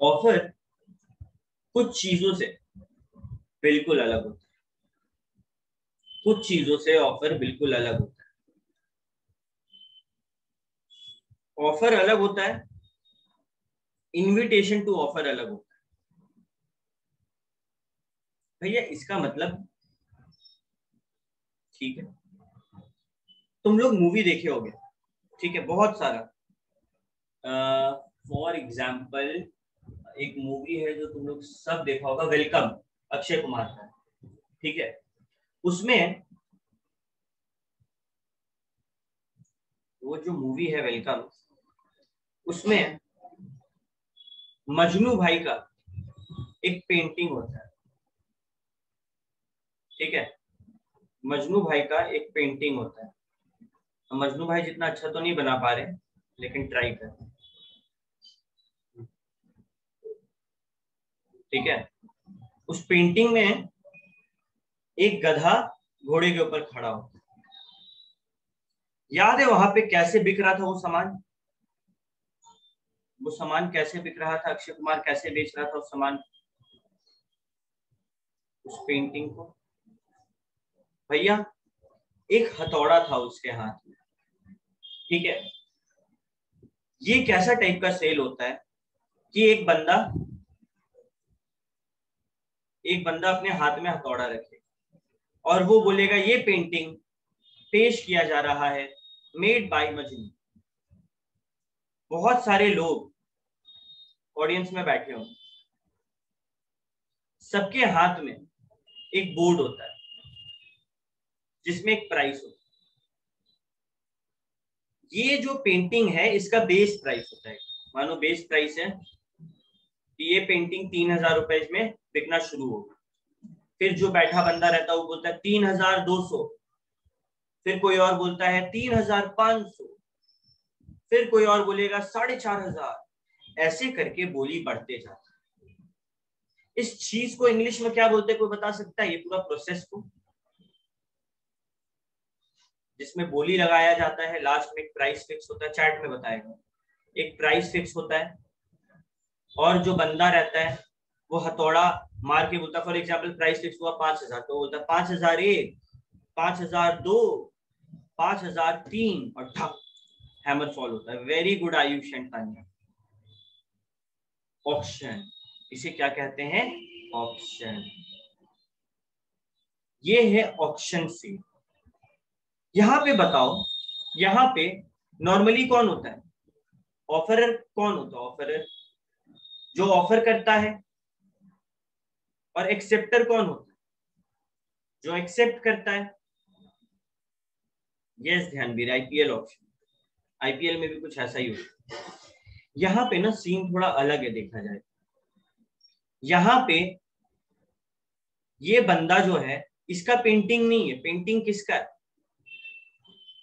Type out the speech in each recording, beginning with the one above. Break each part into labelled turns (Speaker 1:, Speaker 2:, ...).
Speaker 1: Offer कुछ चीज़ों से बिल्कुल अलग होता है। कुछ चीज़ों से ऑफ़र बिल्कुल अलग होता है। ऑफ़र अलग होता है। इनविटेशन टू ऑफ़र अलग होता है। भैया, इसका मतलब ठीक है। तुम लोग मूवी देखे होगे। ठीक है, बहुत सारा। फॉर एग्ज़ाम्पल एक मूवी है जो तुम लोग सब देखा होगा वेलकम अक्षय कुमार का। ठीक है? उसमें वो जो मूवी है वेलकम उसमें मजनू भाई का एक पेंटिंग होता है। ठीक है? मजनू भाई का एक पेंटिंग होता है। मजनू भाई जितना अच्छा तो नहीं बना पा रहे, लेकिन ट्राई कर ठीक है? उस पेंटिंग में एक गधा घोड़े के ऊपर खड़ा हो। याद है वहाँ पे कैसे बिक रहा था वो सामान? वो सामान कैसे बिक रहा था? अक्षय कुमार कैसे बेच रहा था उस सामान? उस पेंटिंग को। भैया, एक हथौड़ा था उसके हाथ में। ठीक है? ये कैसा टाइप का सेल होता है कि एक बंदा एक बंदा अपने हाथ में हथौड़ा रखे और वो बोलेगा, ये पेंटिंग पेश किया जा रहा है मेड बाय मजनू बहुत सारे लोग ऑडियंस में बैठे हों। सबके हाथ में एक बोर्ड होता है, जिसमें एक प्राइस होता है। ये जो पेंटिंग है, इसका बेस प्राइस होता है। मानो बेस प्राइस है कि ये पेंटिंग तीन हज़ार रुपए में बिकना शुरू होगा फिर जो बैठा बंदा रहता है, वो बोलता है, तीन हज़ार दो सौ। फिर कोई और बोलता है, तीन हज़ार पाँच सौ। फिर कोई और बोलेगा, साढ़े चार हज़ार। ऐसे करके बोली बढ़ते जाता इस चीज़ को इंग्लिश में क्या बोलते हैं, कोई बता सकता है? ये पूरा प्रोसेस को। जिसमें बोली लगाया जाता है लास्ट में एक प्राइस फिक्स होता है चैट में बताएगा एक प्राइस फिक्स होता है, और जो बंदा रहता है वो हथौड़ा मार के बोलता फॉर एग्ज़ाम्पल प्राइस फिक्स हुआ पाँच हज़ार तो बोलता, पाँच हज़ार एक, पाँच हज़ार दो, पाँच हज़ार तीन, और ठप हैमर फॉल होता है। Very good Ayush and option इसे क्या कहते हैं? ऑप्शन ये है ऑप्शन सी यहाँ पे बताओ, यहाँ पे नॉर्मली कौन होता है? ऑफरर कौन होता है? ऑफरर जो ऑफ़र करता है और एक्सेप्टर कौन होता है? जो एक्सेप्ट करता है। यस ध्यान भी आईपीएल ऑप्शन आईपीएल में भी कुछ ऐसा ही होता है। यहाँ पे ना सीन थोड़ा अलग है, देखा जाए। यहाँ पे ये बंदा जो है, इसका पेंटिंग नहीं है। पेंटिंग किसका है?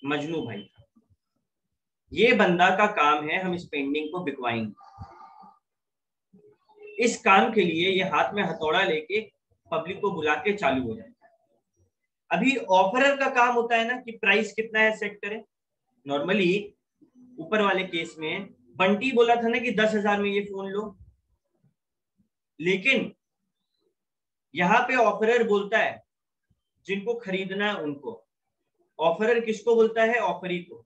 Speaker 1: मजनू भाई का। ये बंदा का काम है, हम इस पेंटिंग को बिकवाएँगे। इस काम के लिए ये हाथ में हथौड़ा लेके पब्लिक को बुला के चालू हो जाता है। अभी ऑफरर का काम होता है ना कि प्राइस कितना है सेट करें। नॉर्मली ऊपर वाले केस में बंटी बोला था ना कि दस हज़ार में ये फ़ोन लो। लेकिन यहाँ पे ऑफरर बोलता है, जिनको खरीदना है उनको। ऑफरर किसको बोलता है? ऑफरी को।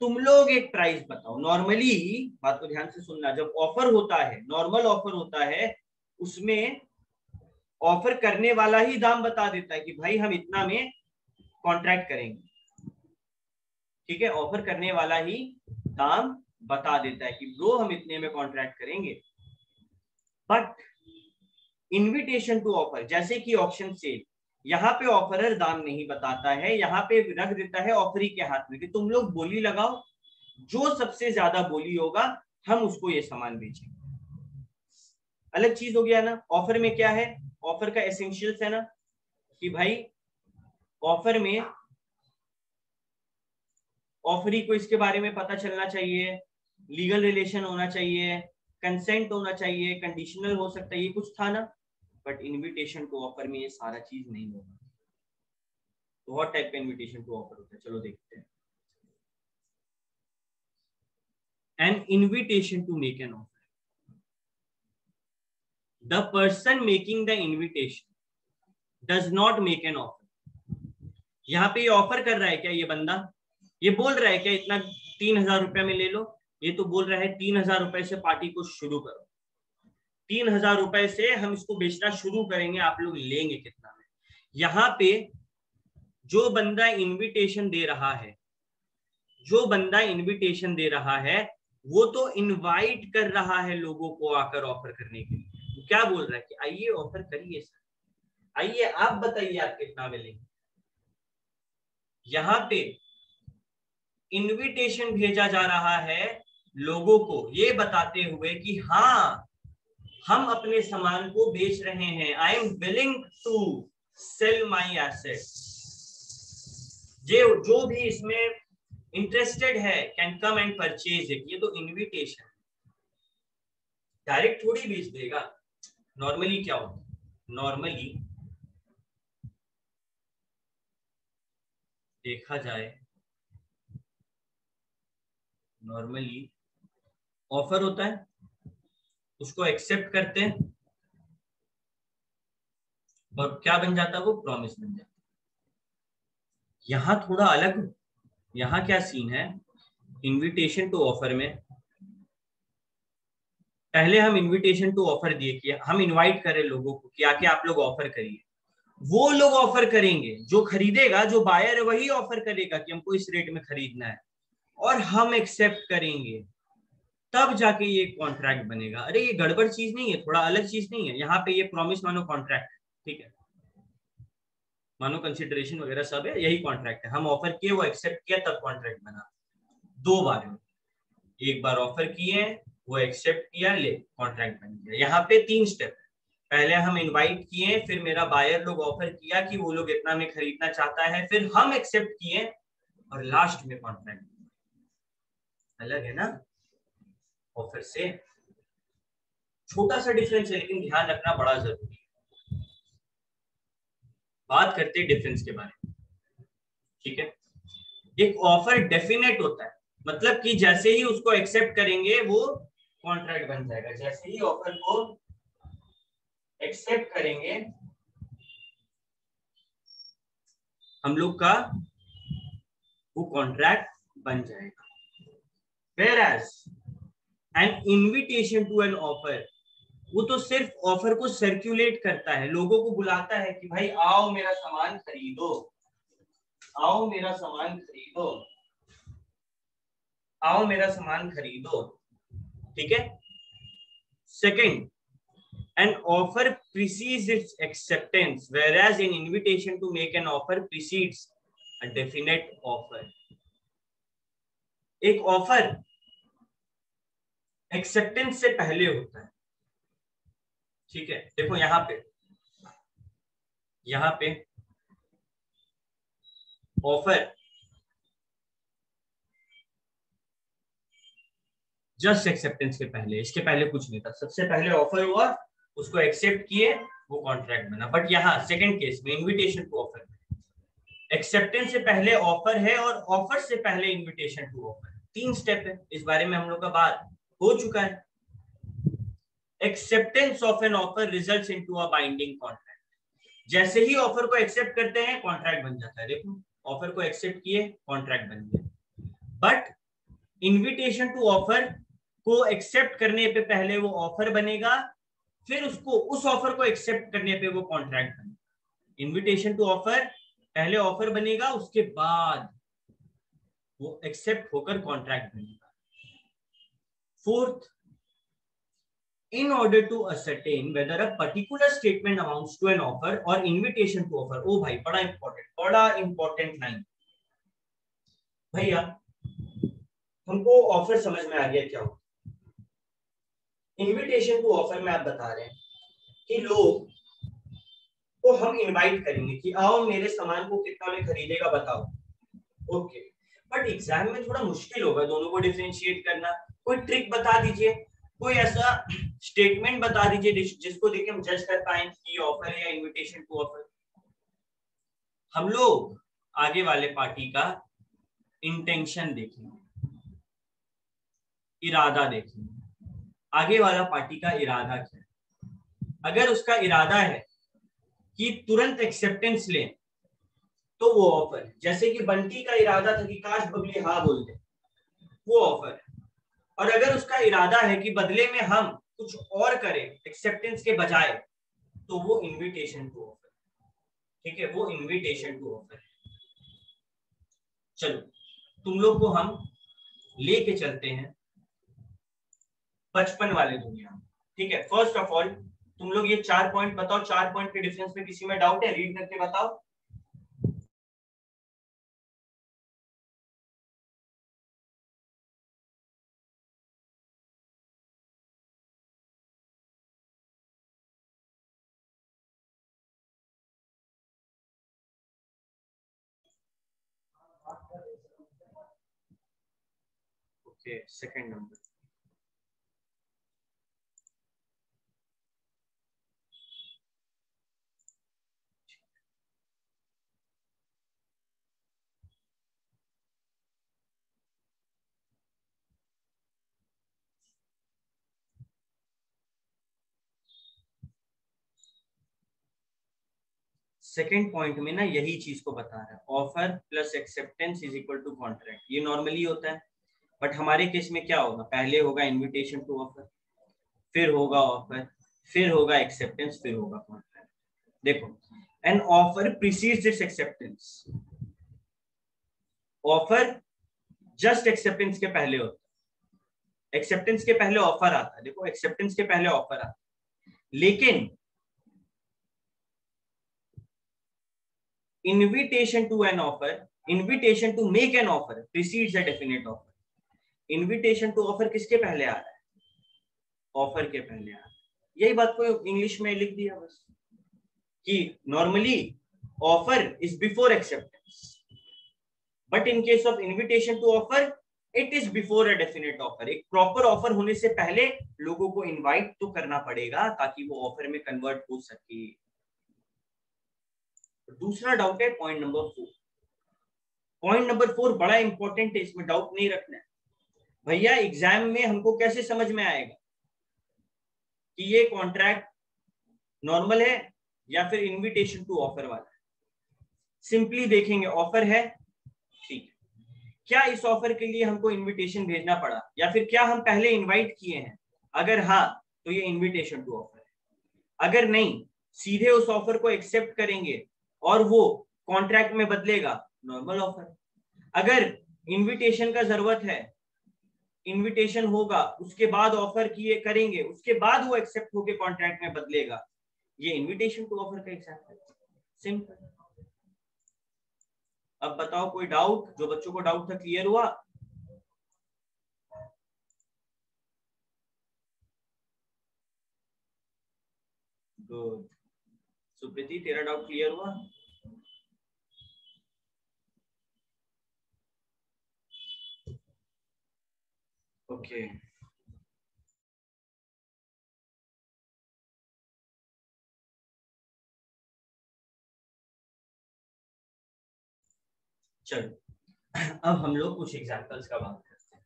Speaker 1: तुम लोग एक प्राइस बताओ। नॉर्मली बात को ध्यान से सुनना, जब ऑफ़र होता है नॉर्मल ऑफ़र होता है, उसमें ऑफ़र करने वाला ही दाम बता देता है कि भाई हम इतना में कॉन्ट्रैक्ट करेंगे। ठीक है? ऑफ़र करने वाला ही दाम बता देता है कि ब्रो हम इतने में कॉन्ट्रैक्ट करेंगे। बट इनविटेशन टू ऑफ़र जैसे कि ऑप्शन सेल यहाँ पे ऑफरर दाम नहीं बताता है, यहाँ पे रख देता है ऑफरी के हाथ में कि तुम लोग बोली लगाओ, जो सबसे ज़्यादा बोली होगा, हम उसको ये सामान बेचेंगे। अलग चीज़ हो गया ना ऑफ़र में क्या है? ऑफ़र का एसेंशियल्स है ना, कि भाई ऑफ़र में ऑफरी को इसके बारे में पता चलना चाहिए लीगल रिलेशन होना चाहिए कंसेंट होना चाहिए कंडीशनल हो सकता है, ये कुछ था ना? बट इनविटेशन टू ऑफ़र में ये सारा चीज़ नहीं होगा। बहुत टाइप का इनविटेशन टू ऑफ़र होता है। चलो देखते हैं। An invitation to make an offer the person making the invitation does not make an offer यहाँ पे ये ऑफ़र कर रहा है क्या ये बंदा? ये बोल रहा है क्या, इतना तीन हज़ार रुपया में ले लो। ये तो बोल रहा है, तीन हज़ार रुपए से पार्टी को शुरू करो। तीन हज़ार रुपए से हम इसको बेचना शुरू करेंगे, आप लोग लेंगे कितना में। यहाँ पे जो बंदा इनविटेशन दे रहा है, जो बंदा इनविटेशन दे रहा है, वो तो इनवाइट कर रहा है लोगों को आकर ऑफ़र करने के लिए। क्या बोल रहा है कि आइए ऑफ़र करिए सर आइए, आप बताइए आप कितना में लेंगे। यहाँ पे इनविटेशन भेजा जा रहा है लोगों को ये बताते हुए कि हाँ हम अपने सामान को बेच रहे हैं। I am willing to sell my asset J, जो भी इसमें इंटरेस्टेड है can come and purchase it ये तो इनविटेशन डायरेक्ट थोड़ी बेच देगा। नॉर्मली क्या होता नॉर्मली देखा जाए नॉर्मली ऑफ़र होता है। उसको एक्सेप्ट करते हैं। और क्या बन जाता है? वो प्रॉमिस बन जाता है। यहाँ थोड़ा अलग, यहाँ क्या सीन है? इनविटेशन टू ऑफ़र में। पहले हम इनविटेशन टू ऑफ़र दिए कि हम इनवाइट करें लोगों को कि आके आप लोग ऑफ़र करिए। वो लोग ऑफ़र करेंगे। जो खरीदेगा, जो बायर है, वही ऑफ़र करेगा कि हमको इस रेट में खरीदना है। और हम एक्सेप्ट करेंगे। तब जाके ये कॉन्ट्रैक्ट बनेगा। अरे, ये गड़बड़ चीज़ नहीं है, थोड़ा अलग चीज़ नहीं है। यहाँ पे ये प्रॉमिस मानो कॉन्ट्रैक्ट ठीक है? मानो कंसिडरेशन वगैरह सब है, यही कॉन्ट्रैक्ट है। हम ऑफ़र किए, वो एक्सेप्ट किया, तब कॉन्ट्रैक्ट बना। दो बार में। एक बार ऑफ़र किए, वो एक्सेप्ट किया, ले कॉन्ट्रैक्ट बन गया। यहाँ पे तीन स्टेप पहले हम इनवाइट किए, फिर मेरा बायर लोग ऑफ़र किया कि वो लोग इतना में खरीदना चाहता है, फिर हम एक्सेप्ट किए और लास्ट में कॉन्ट्रैक्ट अलग है ना? ऑफ़र से छोटा सा डिफरेंस है, लेकिन ध्यान रखना बड़ा ज़रूरी है। बात करते हैं डिफरेंस के बारे में। ठीक है? एक ऑफ़र डेफिनेट होता है। मतलब कि जैसे ही उसको एक्सेप्ट करेंगे, वो कॉन्ट्रैक्ट बन जाएगा। जैसे ही ऑफ़र को एक्सेप्ट करेंगे, हम लोग का वो कॉन्ट्रैक्ट बन जाएगा। Whereas an invitation to an offer वो तो सिर्फ़ ऑफ़र को सर्कुलेट करता है, लोगों को बुलाता है कि भाई, आओ मेरा सामान खरीदो। आओ मेरा सामान खरीदो। आओ मेरा सामान खरीदो। ठीक है? Second an offer precedes its acceptance whereas an invitation to make an offer precedes definite offer एक ऑफ़र एक्सेप्टेंस से पहले होता है। ठीक है? देखो यहाँ पे यहाँ पे ऑफ़र जस्ट एक्सेप्टेंस के पहले, इसके पहले कुछ नहीं था। सबसे पहले ऑफ़र हुआ, उसको एक्सेप्ट किए, वो कॉन्ट्रैक्ट बना। बट यहाँ सेकंड केस में इनविटेशन टू ऑफ़र एक्सेप्टेंस से पहले ऑफ़र है और ऑफ़र से पहले इनविटेशन टू ऑफ़र तीन स्टेप है। इस बारे में हम लोग का बात हो चुका है। Acceptance of an offer result in to a contract जैसे ही ऑफ़र को एक्सेप्ट करते हैं कॉन्ट्रैक्ट बन जाता है। देखो ऑफ़र को एक्सेप्ट किए कॉन्ट्रैक्ट बन गया। बट इन्विटेशन टू ऑफ़र को एक्सेप्ट करने पे पहले वो ऑफ़र बनेगा, फिर उसको, उस ऑफ़र को एक्सेप्ट करने पे वो कॉन्ट्रैक्ट बनेगा। इन्विटेशन टू ऑफ़र पहले ऑफ़र बनेगा, उसके बाद वो एक्सेप्ट होकर कॉन्ट्रैक्ट बनेगा। Fourth in order to ascertain whether a particular statement amounts to an offer or invitation to offer ओ भाई बड़ा इंपॉर्टेंट बड़ा इंपॉर्टेंट लाइन भैया, हमको ऑफ़र समझ में आ गया क्या हो इनविटेशन टू ऑफ़र में आप बता रहे हैं कि लोग को हम इनवाइट करेंगे कि आओ मेरे सामान को कितना में खरीदेगा बताओ। ओके बट एग्ज़ाम में थोड़ा मुश्किल होगा, दोनों को डिफरेंशिएट करना। कोई ट्रिक बता दीजिए, कोई ऐसा स्टेटमेंट बता दीजिए जिसको देख हम जज कर पाए ऑफ़र या इनविटेशन टू ऑफ़र हम लोग आगे वाले पार्टी का इंटेंशन देखेंगे, इरादा देखेंगे। आगे वाला पार्टी का इरादा क्या है? अगर उसका इरादा है कि तुरंत एक्सेप्टेंस ले तो वो ऑफ़र जैसे कि बंटी का इरादा था कि काश बबली हाँ बोल दे, वो ऑफ़र है। और अगर उसका इरादा है कि बदले में हम कुछ और करें एक्सेप्टेंस के बजाय तो वो इनविटेशन टू ऑफ़र ठीक है? वो इनविटेशन टू ऑफ़र चलो, तुम लोग को हम लेके चलते हैं बचपन वाले दुनिया ठीक है? फ़र्स्ट ऑफ़ ऑल तुम लोग ये चार पॉइंट बताओ। चार पॉइंट के डिफरेंस में किसी में डाउट है? रीड करके बताओ। Okay, second number. Second point में ना यही चीज़ को बता रहा है। Offer plus acceptance is equal to contract ये नॉर्मली होता है। बट हमारे केस में क्या होगा? पहले होगा इनविटेशन टू ऑफ़र फिर होगा ऑफ़र फिर होगा एक्सेप्टेंस फिर होगा कॉन्ट्रैक्ट देखो an offer precedes its acceptance offer just acceptance के पहले होता है। एक्सेप्टेंस के पहले ऑफ़र आता है। देखो एक्सेप्टेंस के पहले ऑफ़र आता है। लेकिन invitation to an offer, invitation to make an offer precedes a definite offer. Invitation to offer किसके पहले आ रहा है? ऑफ़र के पहले आ रहा है। यही बात को इंग्लिश में लिख दिया बस। कि normally offer is before acceptance but in case of invitation to offer it is before a definite offer एक प्रॉपर ऑफ़र होने से पहले लोगों को इनवाइट तो करना पड़ेगा ताकि वो ऑफ़र में कन्वर्ट हो सके। दूसरा डाउट है point number four point number four बड़ा इंपॉर्टेंट है, इसमें डाउट नहीं रखना है। भैया एग्ज़ाम में हमको कैसे समझ में आएगा कि ये कॉन्ट्रैक्ट नॉर्मल है या फिर इनविटेशन टू ऑफ़र वाला सिंपली देखेंगे ऑफ़र है, ठीक क्या इस ऑफ़र के लिए हमको इनविटेशन भेजना पड़ा? या फिर क्या हम पहले इनवाइट किए हैं? अगर हाँ तो ये इनविटेशन टू ऑफ़र है। अगर नहीं, सीधे उस ऑफ़र को एक्सेप्ट करेंगे और वो कॉन्ट्रैक्ट में बदलेगा। नॉर्मल ऑफ़र अगर इनविटेशन का ज़रूरत है इनविटेशन होगा, उसके बाद ऑफ़र किए, करेंगे, उसके बाद वो एक्सेप्ट होके कॉन्ट्रैक्ट में बदलेगा। ये इनविटेशन टू ऑफ़र का एग्ज़ाम्पल सिंपल अब बताओ कोई डाउट जो बच्चों को डाउट था क्लियर हुआ? गुड सुप्रीति तेरा डाउट क्लियर हुआ? ओके चलो। अब हम लोग कुछ एग्जांपल्स का बात करते हैं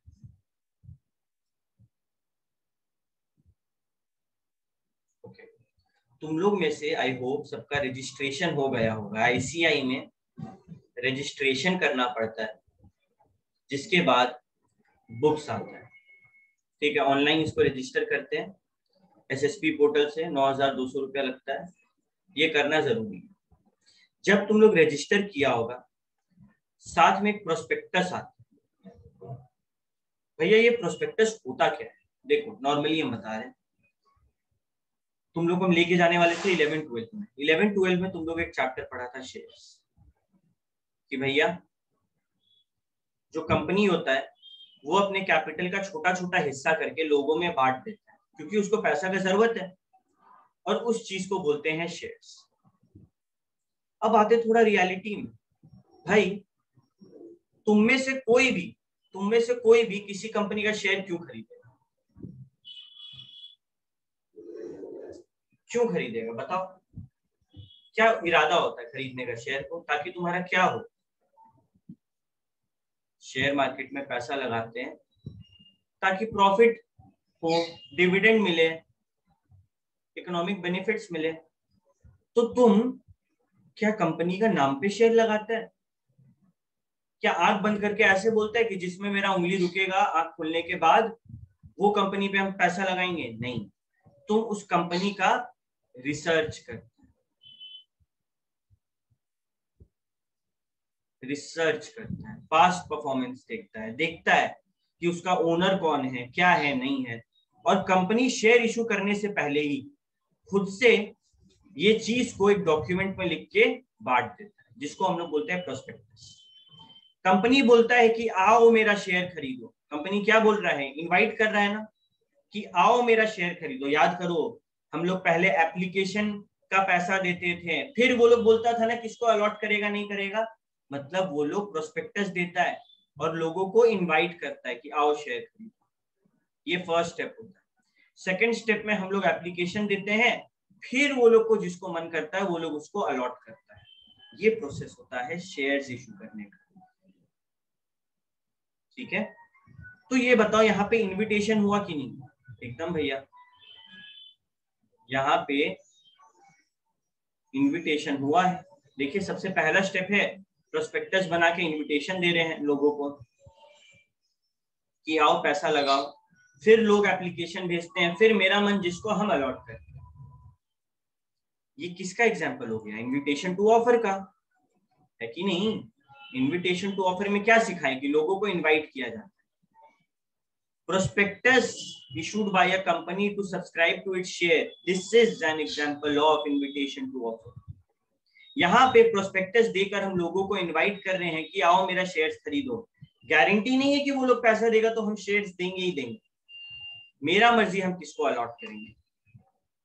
Speaker 1: ओके तुम लोग में से आई होप सबका रजिस्ट्रेशन हो गया होगा। आईसीआई में रजिस्ट्रेशन करना पड़ता है, जिसके बाद बुक्स आता है। ठीक है ऑनलाइन इसको रजिस्टर करते हैं। एसएसपी पोर्टल से नौ हज़ार दो सौ रुपया लगता है। ये करना ज़रूरी है। जब तुम लोग रजिस्टर किया होगा, साथ में एक प्रोस्पेक्टस आता है। भैया, ये प्रोस्पेक्टस होता क्या है? देखो नॉर्मली हम बता रहे हैं। तुम लोग हम लेके जाने वाले थे इलेवन ट्वेल्थ में। इलेवन ट्वेल्थ में तुम लोग एक चैप्टर पढ़ा था शेयर्स कि भैया, जो कंपनी होता है, वो अपने कैपिटल का छोटा छोटा हिस्सा करके लोगों में बांट देता है, क्योंकि उसको पैसा का ज़रूरत है और उस चीज़ को बोलते हैं शेयर्स अब आते थोड़ा रियलिटी में। भाई, तुम में से कोई भी, तुम में से कोई भी किसी कंपनी का शेयर क्यों खरीदेगा क्यों खरीदेगा? बताओ। क्या इरादा होता है खरीदने का शेयर को, ताकि तुम्हारा क्या हो? शेयर मार्केट में पैसा लगाते हैं, ताकि प्रॉफिट हो, डिविडेंड मिले, इकोनॉमिक बेनिफिट्स मिले। तो तुम क्या कंपनी का नाम पे शेयर लगाता है? क्या आँख बंद करके ऐसे बोलता है कि जिसमें मेरा उंगली रुकेगा आँख खुलने के बाद, वो कंपनी पे हम पैसा लगाएँगे? नहीं। तुम उस कंपनी का रिसर्च करते रिसर्च करता है। पास्ट परफॉर्मेंस देखता है। देखता है कि उसका ओनर कौन है, क्या है, नहीं है। और कंपनी शेयर इशू करने से पहले ही खुद से ये चीज़ को एक डॉक्यूमेंट में लिख के बांट देता है, जिसको हम लोग बोलते हैं प्रोस्पेक्टस कंपनी बोलता है कि, आओ मेरा शेयर खरीदो। कंपनी क्या बोल रहा है? इनवाइट कर रहा है ना कि, आओ मेरा शेयर खरीदो। याद करो हम लोग पहले एप्लीकेशन का पैसा देते थे। फिर वो लोग बोलता था ना, किसको अलॉट करेगा, नहीं करेगा? मतलब वो लोग प्रोस्पेक्टस देता है और लोगों को इनवाइट करता है कि आओ शेयर खरीदो। ये फ़र्स्ट स्टेप होता है। सेकेंड स्टेप में हम लोग एप्लीकेशन देते हैं, फिर वो लोग को जिसको मन करता है, वो लोग उसको अलॉट करता है। ये प्रोसेस होता है शेयर्स इशू करने का। ठीक है? तो ये बताओ, यहाँ पे इनविटेशन हुआ कि नहीं? एकदम भैया। यहाँ पे इनविटेशन हुआ है। देखिए, सबसे पहला स्टेप है प्रोस्पेक्टस बना के इनविटेशन दे रहे हैं लोगों को कि आओ, पैसा लगाओ। फिर लोग एप्लीकेशन भेजते हैं, फिर मेरा मन जिसको हम अलॉट करते हैं। ये किसका एग्ज़ाम्पल हो गया? इनविटेशन टू ऑफ़र का। है कि नहीं? इनविटेशन टू ऑफ़र में क्या सिखाएँ कि लोगों को इनवाइट किया है prospectus issued by a company to subscribe to its share. This is an example of invitation to offer. यहाँ पे प्रोस्पेक्टस देकर हम लोगों को इनवाइट कर रहे हैं कि आओ मेरा शेयर्स खरीदो। गारंटी नहीं है कि वो लोग पैसा देगा तो हम शेयर्स देंगे ही देंगे। मेरा मर्ज़ी हम किसको अलॉट करेंगे?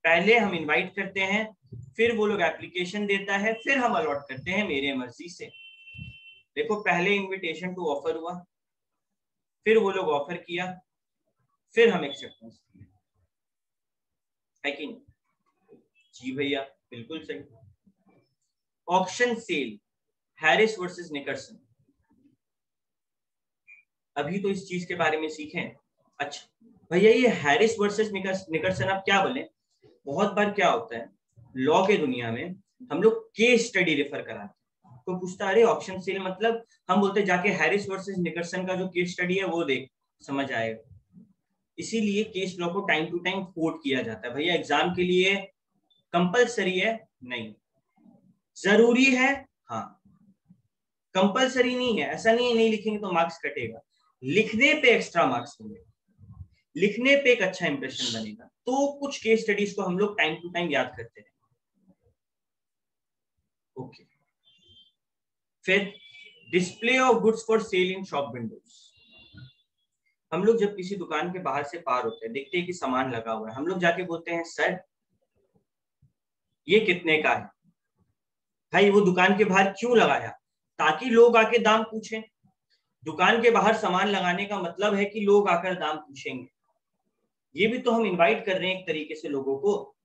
Speaker 1: पहले हम इनवाइट करते हैं, फिर वो लोग एप्लीकेशन देता है, फिर हम अलॉट करते हैं मेरे मर्ज़ी से। देखो, पहले इनविटेशन टू ऑफ़र हुआ, फिर वो लोग ऑफ़र किया फिर हम एक्सेप्टेंस है कि जी भैया, बिल्कुल सही। Option sale Harris versus Nickerson अभी तो इस चीज़ के बारे में सीखें। अच्छा भैया, ये हैरिस वर्सेस निकर्सन आप क्या बोले? बहुत बार क्या होता है लॉ के दुनिया में हम लोग केस स्टडी रेफर कराते हैं। तो पूछता, अरे ऑप्शन सेल मतलब? हम बोलते जाके हैरिस वर्सेस निकर्सन का जो केस स्टडी है, वो देख, समझ आएगा। इसीलिए केस लॉ को टाइम टू टाइम कोट किया जाता है। भैया एग्ज़ाम के लिए कंपलसरी है? नहीं। ज़रूरी है? हाँ। कंपलसरी नहीं है। ऐसा नहीं है, नहीं लिखेंगे तो मार्क्स कटेगा। लिखने पे एक्स्ट्रा मार्क्स मिलेगा लिखने पे एक अच्छा इंप्रेशन बनेगा। तो कुछ केस स्टडीज़ को हम लोग टाइम टू टाइम याद करते हैं। ओके फिर display of goods for sale in shop windows हम लोग जब किसी दुकान के बाहर से पार होते हैं, देखते हैं कि सामान लगा हुआ है, हम लोग जाके बोलते हैं, सर, ये कितने का है? भाई, वो दुकान के बाहर क्यों लगाया? ताकि लोग आके दाम पूछें। दुकान के बाहर सामान लगाने का मतलब है कि लोग आकर दाम पूछेंगे। ये भी तो हम इनवाइट कर रहे हैं एक तरीके से लोगों को।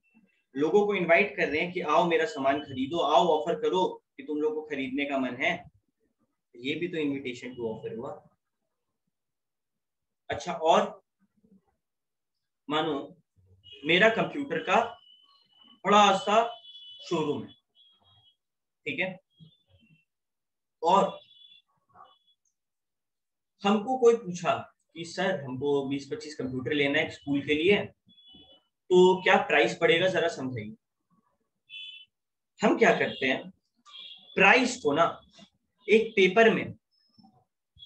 Speaker 1: लोगों को इनवाइट कर रहे हैं कि, आओ मेरा सामान खरीदो, आओ ऑफ़र करो कि तुम लोग को खरीदने का मन है। ये भी तो इनविटेशन टू ऑफ़र हुआ। अच्छा और मानो मेरा कंप्यूटर का बड़ा सा शोरूम है, ठीक है? और हमको कोई पूछा कि, सर, हमको 20-25 कंप्यूटर लेना है स्कूल के लिए तो क्या प्राइस पड़ेगा जरा समझाइए? हम क्या करते हैं प्राइस को ना एक पेपर में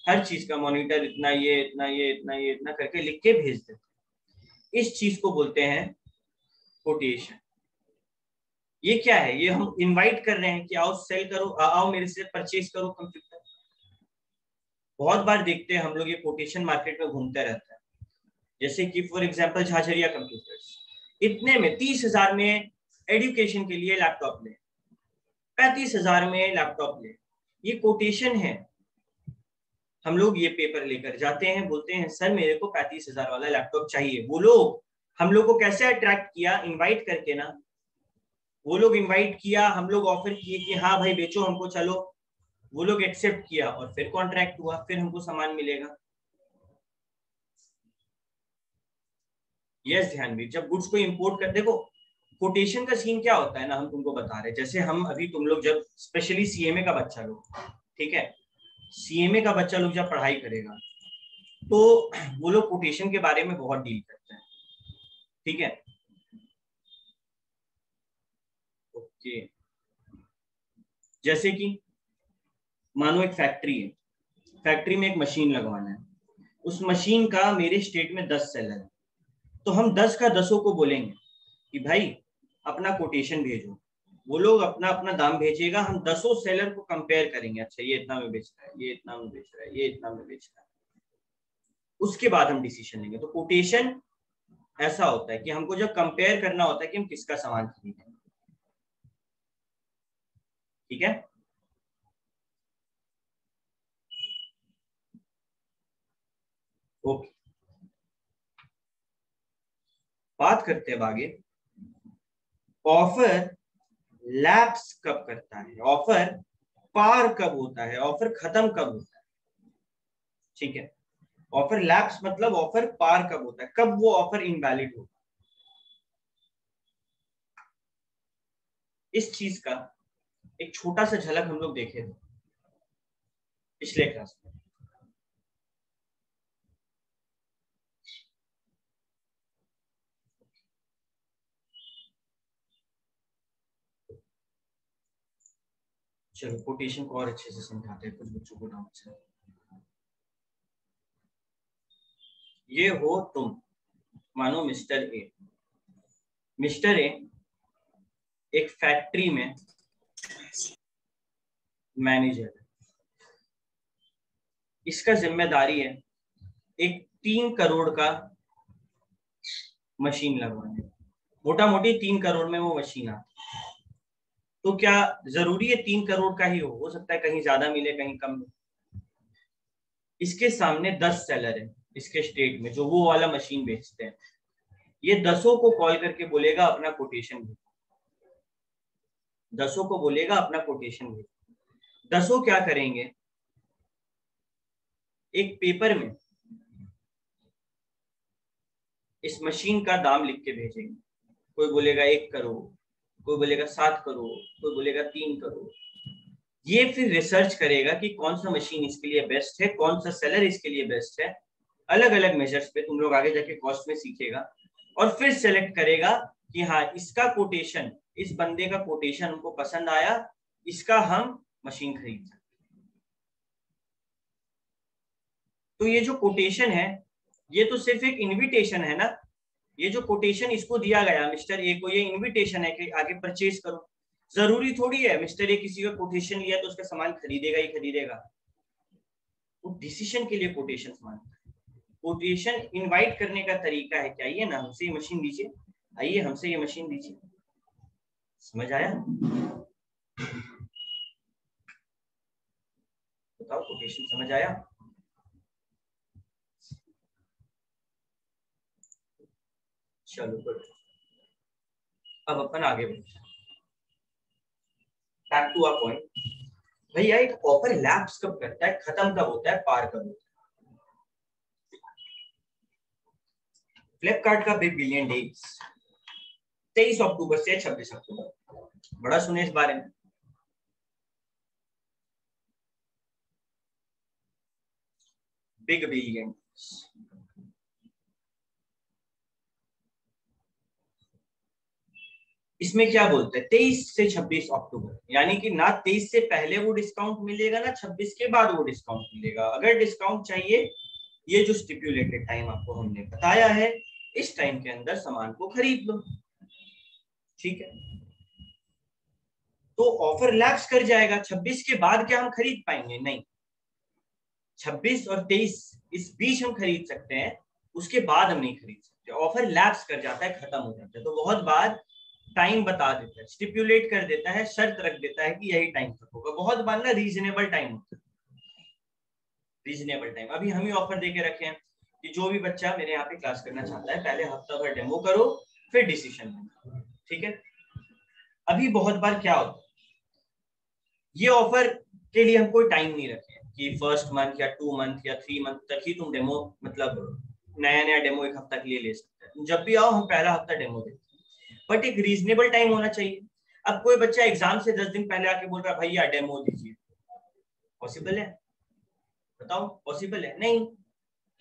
Speaker 1: हर चीज़ का मॉनिटर इतना ये इतना ये इतना ये, इतना करके लिख के भेज देते इस चीज़ को बोलते हैं कोटेशन ये क्या है? ये हम इनवाइट कर रहे हैं कि आओ सेल करो आओ मेरे से परचेज करो कंप्यूटर बहुत बार देखते हैं हम लोग ये कोटेशन मार्केट में घूमते रहता है। जैसे कि फॉर एग्ज़ाम्पल झाझरिया कंप्यूटर्स इतने में तीस हज़ार में एडुकेशन के लिए लैपटॉप ले। पैंतीस हज़ार में लैपटॉप ले। ये कोटेशन है। हम लोग ये पेपर लेकर जाते हैं, बोलते हैं, सर, मेरे को पैंतीस हज़ार वाला लैपटॉप चाहिए। वो लोग, हम लोग को कैसे अट्रैक्ट किया इनवाइट करके ना? वो लोग इनवाइट किया, हम लोग ऑफ़र किए कि हाँ भाई, बेचो हमको, चलो। वो लोग एक्सेप्ट किया और फिर कॉन्ट्रैक्ट हुआ, फिर हमको सामान मिलेगा। यस ध्यान भी जब गुड्स को इम्पोर्ट कर, देखो कोटेशन का सीन क्या होता है ना, हम तुमको बता रहे जैसे हम अभी, तुम लोग जब स्पेशली सीएमए का बच्चा लोग, ठीक है? सीएमए का बच्चा लोग जब पढ़ाई करेगा तो वो लोग कोटेशन के बारे में बहुत डील करते हैं। ठीक है? ओके जैसे कि, मानो एक फैक्ट्री है। फैक्ट्री में एक मशीन लगवाना है। उस मशीन का मेरे स्टेट में दस सेलर है। तो हम दस का दसों को बोलेंगे कि भाई, अपना कोटेशन भेजो। वो लोग अपना अपना दाम भेजेगा हम दसों सेलर को कंपेयर करेंगे। अच्छा ये इतना में बेच रहा है, ये इतना में बेच रहा है, ये इतना में बेच रहा है। उसके बाद हम डिसीज़न लेंगे। तो कोटेशन ऐसा होता है कि हमको जब कंपेयर करना होता है कि हम किसका सामान खरीदें। ठीक है? ओके बात करते हैं आगे। ऑफ़र लैप्स कब करता है? ऑफ़र पार कब होता है? ऑफ़र खत्म कब होता है? ठीक है। ऑफ़र लैप्स मतलब ऑफ़र पार कब होता है? कब वो ऑफ़र इनवैलिड होगा? इस चीज़ का एक छोटा सा झलक हम लोग देखे थे पिछले क्लास में। चलो कोटेशन को और अच्छे से समझाते हैं, कुछ बच्चों को डाउट से। ये हो तुम। मानो मिस्टर ए। मिस्टर ए एक फैक्ट्री में मैनेजर इसका ज़िम्मेदारी है एक तीन करोड़ का मशीन लगवाने। मोटा मोटी तीन करोड़ में वो मशीन आती तो क्या ज़रूरी है तीन करोड़ का ही हो? हो सकता है कहीं ज़्यादा मिले, कहीं कम मिले। इसके सामने दस सेलर है, इसके स्टेट में, जो वो वाला मशीन बेचते हैं। ये दसों को कॉल करके बोलेगा, अपना कोटेशन भेज। दसों को बोलेगा, अपना कोटेशन भेजो। दसों क्या करेंगे? एक पेपर में इस मशीन का दाम लिख के भेजेंगे। कोई बोलेगा एक करोड़। कोई बोलेगा सात करोड़ कोई बोलेगा तीन करोड़ ये फिर रिसर्च करेगा कि कौन सा मशीन इसके लिए बेस्ट है, कौन सा सेलर इसके लिए बेस्ट है। अलग अलग मेजर्स पे तुम लोग आगे जाके कॉस्ट में सीखेगा। और फिर सेलेक्ट करेगा कि हाँ इसका कोटेशन इस बंदे का कोटेशन हमको पसंद आया, इसका हम मशीन खरीद सकते तो ये जो कोटेशन है, ये तो सिर्फ़ एक इनविटेशन है ना ये जो कोटेशन इसको दिया गया मिस्टर ए को ये इनविटेशन है कि आगे परचेज करो। ज़रूरी थोड़ी है मिस्टर ए किसी का कोटेशन लिया तो उसका सामान खरीदेगा ही खरीदेगा। वो डिसीज़न के लिए कोटेशन माँगता कोटेशन इनवाइट करने का तरीका है क्या? ये ना, हमसे ये मशीन दीजिए। आइए, हमसे ये मशीन दीजिए। समझ आया? बताओ कोटेशन समझ आया? चलो, गुड। अब अपन आगे बढ़ते हैं। बैक टू अ पॉइंट भैया, एक ऑफ़र लैप्स कब करता है? खत्म कब होता है? पार कब होता है? फ्लिपकार्ट का बिग बिलियन डेज़ तेईस अक्टूबर से छब्बीस अक्टूबर। बड़ा सुने इस बारे में। बिग बिलियन इसमें क्या बोलते हैं? तेईस से छब्बीस अक्टूबर। यानी कि ना तेईस से पहले वो डिस्काउंट मिलेगा, ना छब्बीस के बाद वो डिस्काउंट मिलेगा। अगर डिस्काउंट चाहिए, ये जो स्टिप्यूलेटेड टाइम आपको हमने बताया है, इस टाइम के अंदर सामान को खरीद लो। ठीक है? तो ऑफ़र लैप्स कर जाएगा। 26 के बाद क्या हम खरीद पाएँगे? नहीं। 26 और 23 इस बीच हम खरीद सकते हैं, उसके बाद हम नहीं खरीद सकते। ऑफ़र लैप्स कर जाता है, खत्म हो जाता है। तो बहुत बार टाइम बता देता है स्टिप्यूलेट कर देता है, शर्त रख देता है कि यही टाइम तक होगा। बहुत बार ना रीजनेबल टाइम होता है। रीजनेबल टाइम अभी हम ही ऑफ़र देके रखे हैं कि जो भी बच्चा मेरे यहाँ पे क्लास करना चाहता है, पहले हफ़्ता भर डेमो करो, फिर डिसीज़न ठीक है? अभी बहुत बार क्या होता है? ये ऑफ़र के लिए हम कोई टाइम नहीं रखे कि फ़र्स्ट मंथ या टू मंथ या थ्री मंथ तक ही तुम डेमो मतलब नया नया डेमो एक हफ़्ता के लिए ले सकते हैं। जब भी आओ, हम पहला हफ़्ता डेमो देते बट एक रीजनेबल टाइम होना चाहिए। अब कोई बच्चा एग्ज़ाम से दस दिन पहले आके बोल रहा है, भैया डेमो दीजिए। पॉसिबल है? बताओ पॉसिबल है? नहीं।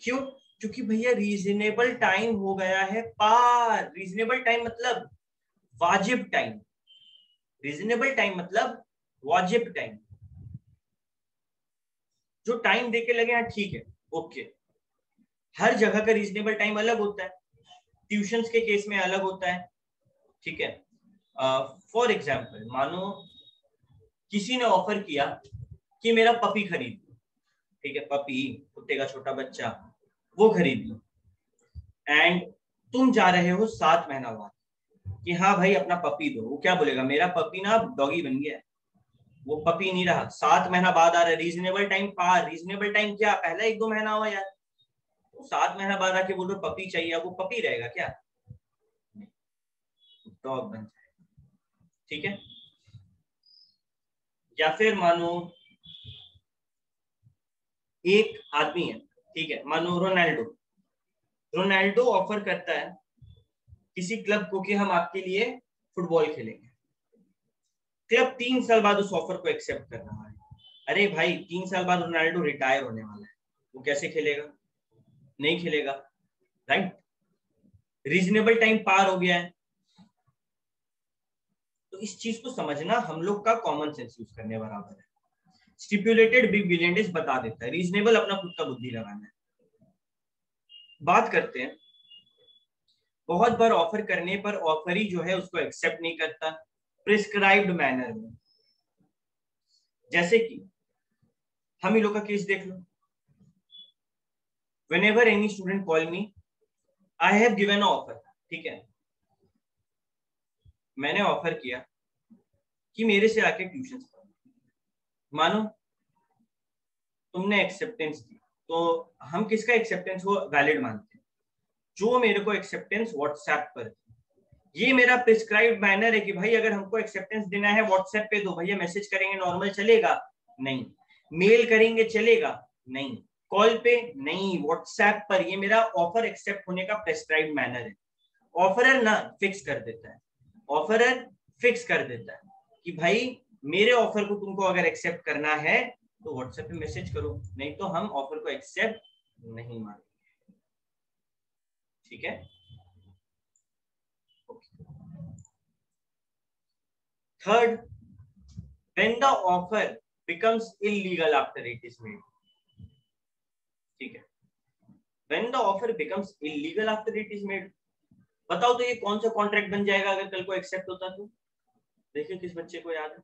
Speaker 1: क्यों? क्योंकि भैया रीजनेबल टाइम हो गया है पार। रीजनेबल टाइम मतलब वाजिब टाइम रीजनेबल टाइम मतलब वाजिब टाइम जो टाइम देके लगे हाँ ठीक है ओके हर जगह का रीजनेबल टाइम अलग होता है। ट्यूशन के केस में अलग होता है। ठीक है? फॉर uh, एग्ज़ाम्पल मानो किसी ने ऑफ़र किया कि मेरा पपी खरीद लो। ठीक है? पपी कुत्ते का छोटा बच्चा वो खरीद लो। एंड तुम जा रहे हो सात महीना बाद कि हाँ भाई अपना पपी दो। वो क्या बोलेगा? मेरा पपी ना डॉगी बन गया वो पपी नहीं रहा। सात महीना बाद आ रहा है। रीजनेबल टाइम पार रीजनेबल टाइम क्या? पहला एक दो महीना हुआ यार। तो सात महीना बाद आके बोल पपी चाहिए वो पपी रहेगा क्या? डॉग बन जाएगा। ठीक है? या फिर मानो एक आदमी है, ठीक है? मानो रोनाल्डो। रोनाल्डो ऑफ़र करता है किसी क्लब को कि हम आपके लिए फुटबॉल खेलेंगे। क्लब तीन साल बाद उस ऑफ़र को एक्सेप्ट कर रहा है। अरे भाई, तीन साल बाद रोनाल्डो रिटायर होने वाला है। वो कैसे खेलेगा? नहीं खेलेगा राइट रीजनेबल टाइम पार हो गया है। इस चीज़ को समझना हम लोग का कॉमन सेंस यूज़ करने बराबर है। स्टिपुलेटेड बिग बिलियंडेज बता देता है। रीजनेबल अपना खुद का बुद्धि लगाना है। बात करते हैं। बहुत बार ऑफ़र करने पर ऑफ़र ही जो है उसको एक्सेप्ट नहीं करता। प्रिस्क्राइब्ड मैनर में। जैसे कि, हम ही लोग का केस देख लो। Whenever any student call me I have given offer ठीक है? मैंने ऑफ़र किया। कि मेरे से आके ट्यूशन मानो, तुमने एक्सेप्टेंस दी तो हम किसका एक्सेप्टेंस को वैलिड मानते हैं? जो मेरे को एक्सेप्टेंस व्हाट्सएप पर ये मेरा प्रिस्क्राइब मैनर है कि भाई, अगर हमको एक्सेप्टेंस देना है व्हाट्सएप पे तो भैया मैसेज करेंगे नॉर्मल चलेगा? नहीं। मेल करेंगे, चलेगा? नहीं। कॉल पे? नहीं। व्हाट्सएप पर ये मेरा ऑफ़र एक्सेप्ट होने का प्रिस्क्राइब मैनर है। ऑफरर ना फिक्स कर देता है। ऑफरर फिक्स कर देता है। कि भाई मेरे ऑफ़र को तुमको अगर एक्सेप्ट करना है तो व्हाट्सएप पे मैसेज करो। नहीं तो हम ऑफ़र को एक्सेप्ट नहीं मानेंगे। ठीक है? Third, when the offer becomes illegal after it is made. ठीक है? When the offer becomes illegal after it is made बताओ तो ये कौन सा कॉन्ट्रैक्ट बन जाएगा अगर कल को एक्सेप्ट होता तो? देखिए किस बच्चे को याद है।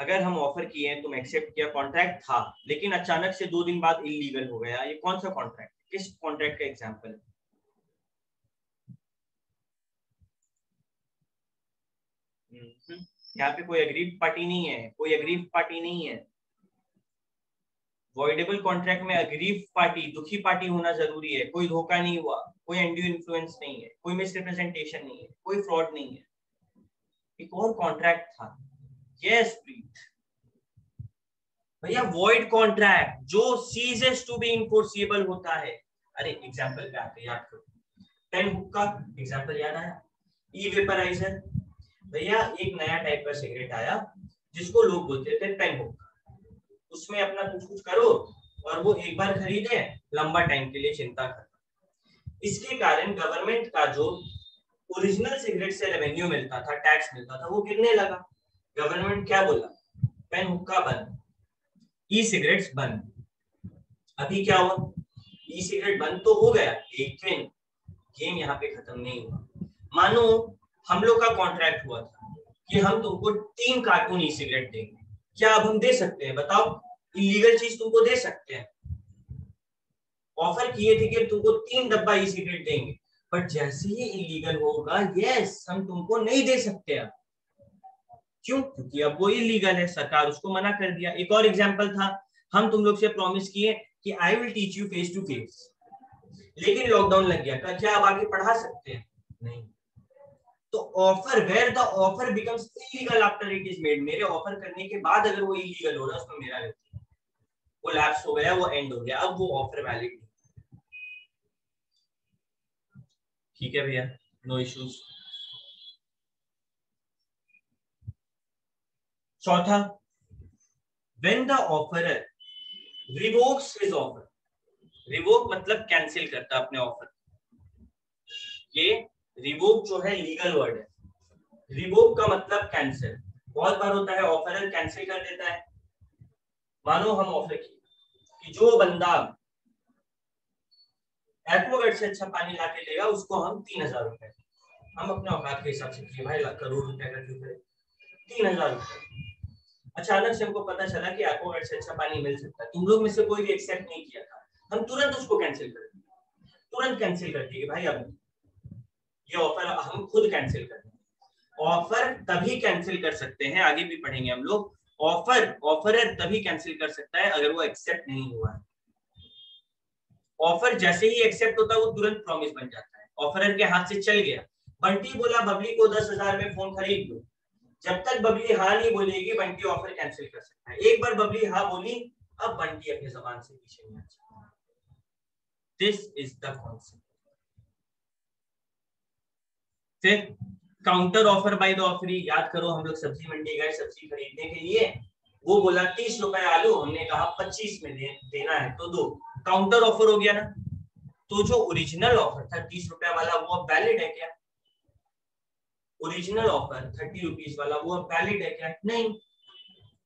Speaker 1: अगर हम ऑफ़र किए हैं, तुम एक्सेप्ट किया कॉन्ट्रैक्ट था, लेकिन अचानक से दो दिन बाद इलीगल हो गया, ये कौन सा कॉन्ट्रैक्ट किस कॉन्ट्रैक्ट का एग्ज़ाम्पल है? यहाँ पे कोई अग्रीव पार्टी नहीं है, कोई अग्रीव पार्टी नहीं है। वॉइडेबल कॉन्ट्रैक्ट में अग्रीव पार्टी दुखी पार्टी होना ज़रूरी है, कोई धोखा नहीं हुआ, कोई एंड्यू इन्फ्लुएंस नहीं है, कोई मिसरिप्रेजेंटेशन नहीं है, कोई फ्रॉड नहीं है। एक और कॉन्ट्रैक्ट था। यस प्रीत भैया वॉइड कॉन्ट्रैक्ट जो सीजेस टू बी इनफोर्सिबल होता है। अरे एग्जांपल पे आते याद करो। पेन बुक का एग्जांपल याद आया? ई वेपराइजर भैया, एक नया टाइप का सिगरेट आया, जिसको लोग बोलते थे पेन हुक उसमें अपना कुछ कुछ करो और वो एक बार खरीदे, लंबा टाइम के लिए चिंता कर इसके कारण गवर्नमेंट का जो ओरिजिनल सिगरेट से रेवेन्यू मिलता था टैक्स मिलता था, वो गिरने लगा। गवर्नमेंट क्या बोला? पेन हुक्का बंद। ई सिगरेट्स बंद। अभी क्या हुआ? ई सिगरेट बंद तो हो गया, लेकिन गेम यहाँ पे खत्म नहीं हुआ। मानो, हम लोग का कॉन्ट्रैक्ट हुआ था कि हम तुमको तीन कार्टून ई सिगरेट देंगे। क्या अब हम दे सकते हैं? बताओ इलीगल चीज़ तुमको दे सकते हैं? ऑफ़र किए थे कि तुमको तीन डब्बा ई सिगरेट देंगे। बट जैसे ही इलीगल होगा यस हम तुमको नहीं दे सकते अब। क्यों? क्योंकि अब वो इलीगल है, सरकार उसको मना कर दिया। एक और एग्ज़ाम्पल था, हम तुम लोग से प्रॉमिस किए कि I will teach you face to face लेकिन लॉकडाउन लग गया, क्या अब आगे पढ़ा सकते हैं? नहीं। तो offer where the offer becomes illegal after it is made मेरे ऑफ़र करने के बाद अगर वो इलीगल हो रहा है, उसमें मेरा रहती वो लैप्स हो गया, वो एंड हो गया। अब वो ऑफ़र वैलिड ठीक है भैया नो इश्यूज़ चौथा, when the offer revokes his offer revoke मतलब कैंसिल करता अपने ऑफ़र ये रिवोक जो है लीगल वर्ड है. रिवोक का मतलब कैंसिल बहुत बार होता है ऑफरर कैंसिल कर देता है. मानो हम ऑफ़र की, कि जो बंदा एक्वागार्ड से अच्छा पानी ला के देगा उसको हम तीन हज़ार रुपए हम अपने औकात के हिसाब से किए भाई करोड़ रुपए का क्यों करें? तीन हज़ार रुपए। अचानक से हमको पता चला कि एक्वागार्ड से अच्छा पानी मिल सकता तुम लोग में से कोई भी एक्सेप्ट नहीं किया था। हम तुरंत उसको कैंसिल कर दिए। तुरंत कैंसिल कर दिए भाई अब ये ऑफ़र हम खुद कैंसिल कर देंगे। ऑफ़र तभी कैंसिल कर सकते हैं, आगे भी पढ़ेंगे हम लोग। ऑफ़र ऑफ़र तभी कैंसिल कर सकता है अगर वो एक्सेप्ट नहीं हुआ है। ऑफ़र जैसे ही एक्सेप्ट होता है वो तुरंत प्रॉमिस बन जाता है। ऑफ़र के हाथ से चल गया। बंटी बोला बबली को दस हज़ार में फ़ोन खरीद दो जब तक बबली हाँ नहीं बोलेगी बंटी ऑफ़र कैंसिल कर सकता है। एक बार बबली हाँ बोली अब बंटी अपने जबान से पीछे नहीं आ दिस इज़ द कॉन्सेप्ट फिर counter offer by the offeree याद करो हम लोग सब्ज़ी मंडी गए सब्ज़ी खरीदने के लिए। वो बोला तीस रुपए आलू हमने कहा पच्चीस में दे, देना है तो दो। काउंटर ऑफ़र हो गया ना तो जो ओरिजिनल ऑफ़र था तीस रुपया वाला वो अब वैलिड है क्या? ओरिजिनल ऑफ़र थर्टी रुपीज़ वाला वो अब वैलिड है क्या? नहीं।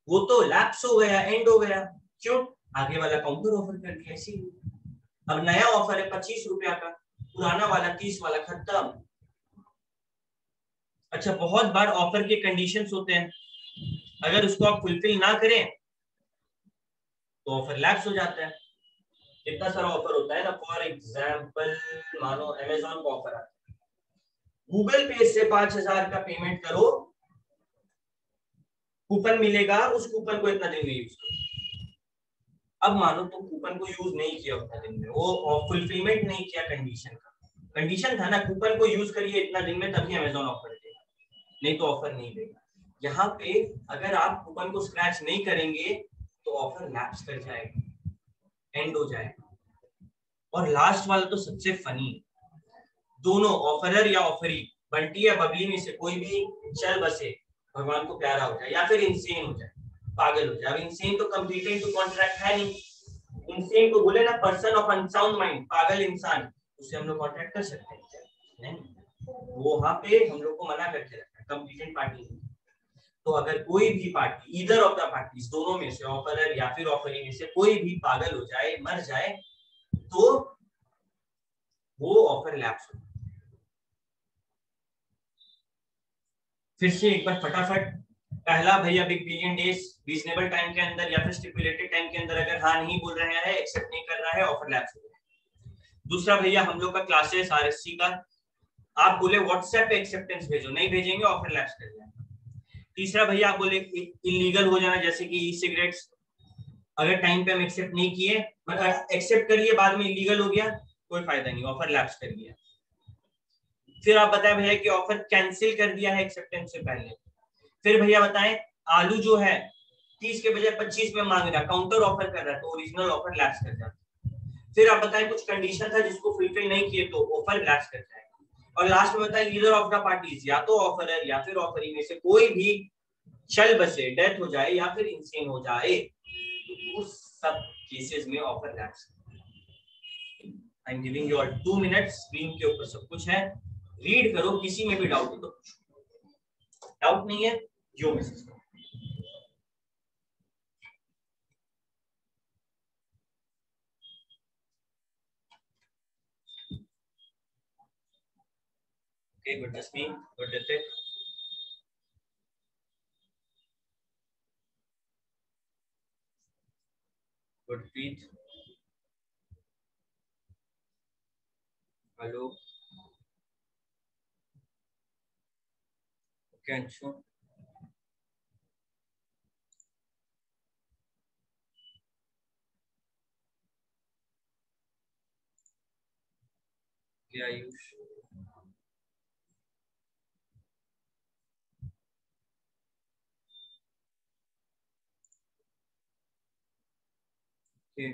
Speaker 1: वो तो लैप्स हो गया एंड हो गया। क्यों? आगे वाला काउंटर ऑफ़र कर दिया, इसी अब नया ऑफ़र है पच्चीस रुपया का, पुराना वाला तीस वाला, खत्म। अच्छा बहुत बार ऑफ़र के कंडीशन होते हैं। अगर उसको आप फुलफिल ना करें तो ऑफ़र लैप्स हो जाता है। कितना सारा ऑफ़र होता है ना फॉर एग्ज़ाम्पल मानो अमेजोन का ऑफ़र आता है। गूगल पे से पाँच हज़ार का पेमेंट करो कूपन मिलेगा, उस कूपन को इतना दिन में यूज़ करो। अब मानो तुम तो कूपन को यूज़ नहीं किया उतना दिन में, वो फुलफिलमेंट नहीं किया कंडीशन का। कंडीशन था ना कूपन को यूज़ करिए इतना दिन में, तभी अमेजोन ऑफ़र देगा। नहीं तो ऑफ़र नहीं देगा। यहाँ पे अगर आप कूपन को स्क्रैच नहीं करेंगे तो ऑफ़र लैप्स कर जाएगा। एंड हो जाएगा। और लास्ट वाला तो सबसे फनी दोनों ऑफरर या ऑफरी बंटी या बबली में से कोई भी चल बसे, भगवान को प्यारा हो जाए या फिर इंसेन हो जाए, पागल हो जाए। अब इंसेन तो कंप्लीटेड टू कॉन्ट्रैक्ट है नहीं। इंसेन को बोले ना पर्सन ऑफ़ अनसाउंड माइंड पागल इंसान, उसे हम लोग कॉन्ट्रैक्ट कर सकते हैं। नहीं वो वहाँ पे हम लोग को मना करके रखा है कंप्लीटेड पार्टी तो अगर कोई भी पार्टी इधर ऑफ़ द पार्टी दोनों में से ऑफरर या फिर ऑफरिंग में से कोई भी पागल हो जाए, मर जाए तो वो ऑफ़र लैप्स हो फिर से एक बार फटाफट, पहला भैया big billion days reasonable time के अंदर या फिर स्टिपुलेटेड टाइम के अंदर अगर हाँ नहीं बोल रहे हैं एक्सेप्ट नहीं कर रहा है ऑफ़र लैप्स हो दूसरा भैया, हम लोग का क्लासेस आरएससी का, आप बोले व्हाट्सएप पे एक्सेप्टेंस भेजो, नहीं भेजेंगे ऑफ़र लैप्स कर जाए तीसरा भैया आप बोले इलीगल हो जाना, जैसे कि ई सिगरेट्स अगर टाइम पे हम एक्सेप्ट नहीं किए एक्सेप्ट करिए, बाद में इलीगल हो गया, कोई फ़ायदा नहीं ऑफ़र लैप्स कर दिया। फिर आप बताएँ भैया कि ऑफ़र कैंसिल कर दिया है एक्सेप्टेंस से पहले। फिर भैया बताएँ, आलू जो है, तीस के बजाय पच्चीस में मांग रहा काउंटर ऑफ़र कर रहा है तो ओरिजिनल ऑफ़र लैप्स कर जाता फिर आप बताएँ कुछ कंडीशन था जिसको फुलफिल नहीं किए तो ऑफ़र लैप्स कर जाए और लास्ट में बताया लीडर ऑफ़ द पार्टीज़ या तो ऑफ़र है, या फिर ऑफ़र में से कोई भी चल बसे डेथ हो जाए, या फिर इंसेन हो जाए तो उस सब केसेस में offer lapse I am giving you two minute screen के ऊपर सब कुछ है। रीड करो, किसी में भी डाउट हो तो डाउट नहीं है जो मैसेज करो Okay, good Jasmine, good Ritik. Good Preet. Hello. Okay, Cancho. Que Ayush. Okay.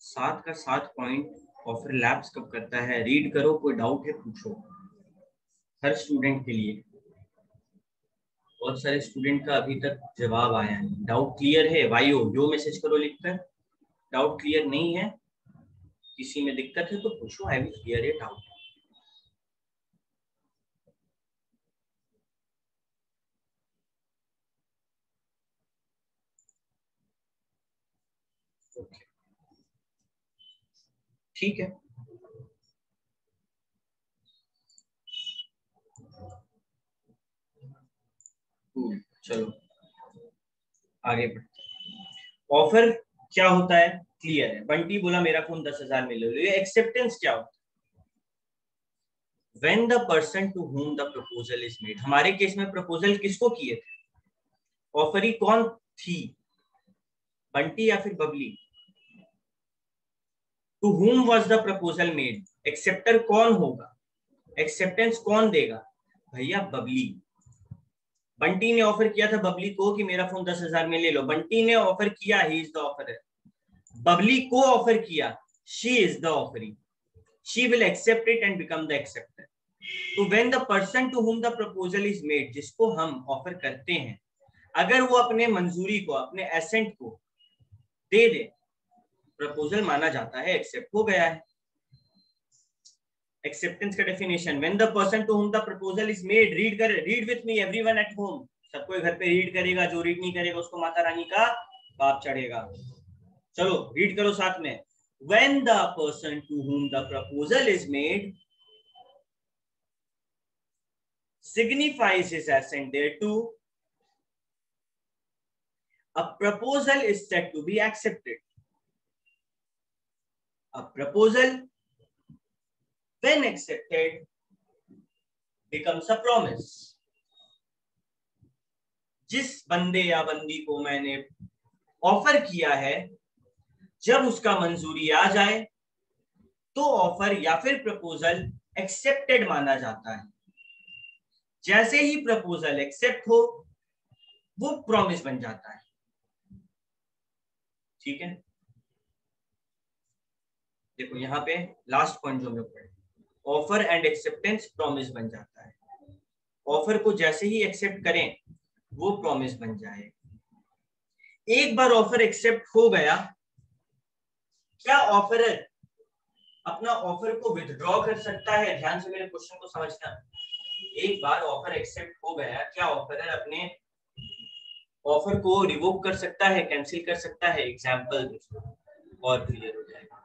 Speaker 1: सात का सात पॉइंट ऑफ़र लैब्स कब करता है? रीड करो, कोई डाउट है, पूछो। हर स्टूडेंट के लिए। बहुत सारे स्टूडेंट का अभी तक जवाब आया नहीं। डाउट क्लियर है? वायो जो मैसेज करो लिखकर। डाउट क्लियर नहीं है? किसी में दिक्कत है तो पूछो आई विल क्लियर ये डाउट ठीक है। चलो। आगे ऑफ़र क्या होता है? क्लियर है। बंटी बोला, मेरा फ़ोन दस हज़ार में ले लो। ये एक्सेप्टेंस क्या होता है? When the person to whom the proposal is made हमारे केस में प्रपोजल किसको किए थे? ऑफरी कौन थी? बंटी या फिर Babli to whom was the proposal made acceptor कौन होगा? एक्सेप्टेंस कौन देगा? भैया, बबली। बंटी ने ऑफ़र किया था बबली को कि मेरा फ़ोन दस हज़ार में ले लो। बंटी ने ऑफ़र किया ही इज़ द ऑफ़र बबली को ऑफ़र किया she is the offering she will accept it and become the acceptor तो when the person to whom the proposal is made जिसको हम ऑफ़र करते हैं, अगर वो अपने मंजूरी को, अपने एसेंट को दे दे प्रपोजल माना जाता है एक्सेप्ट हो गया है। एक्सेप्टेंस का definition when the person to whom the proposal is made read कर read with me everyone at home सब कोई घर पे रीड करेगा, जो रीड नहीं करेगा, उसको माता रानी का पाप चढ़ेगा। चलो रीड करो साथ में। When the person to whom the proposal is made signifies his assent thereto, a proposal is said to be accepted a proposal, when accepted, becomes a promise. जिस बंदे या बंदी को मैंने ऑफ़र किया है, जब उसका मंजूरी आ जाए तो ऑफ़र या फिर प्रपोजल एक्सेप्टेड माना जाता है। जैसे ही प्रपोजल एक्सेप्ट हो, वो प्रॉमिस बन जाता है। ठीक है? देखो यहाँ पे लास्ट पॉइंट जो मैं पढ़े ऑफ़र एंड एक्सेप्टेंस प्रॉमिस बन जाता है। ऑफ़र को जैसे ही एक्सेप्ट करें, वो प्रॉमिस बन जाए एक बार ऑफ़र एक्सेप्ट हो गया, क्या ऑफ़र अपना ऑफ़र को विथड्रॉ कर सकता है? ध्यान से मेरे क्वेश्चन को समझना। एक बार ऑफ़र एक्सेप्ट हो गया, क्या ऑफ़र अपने ऑफ़र को रिवोक कर सकता है कैंसिल कर सकता है? एग्ज़ाम्पल और क्लियर हो जाएगा।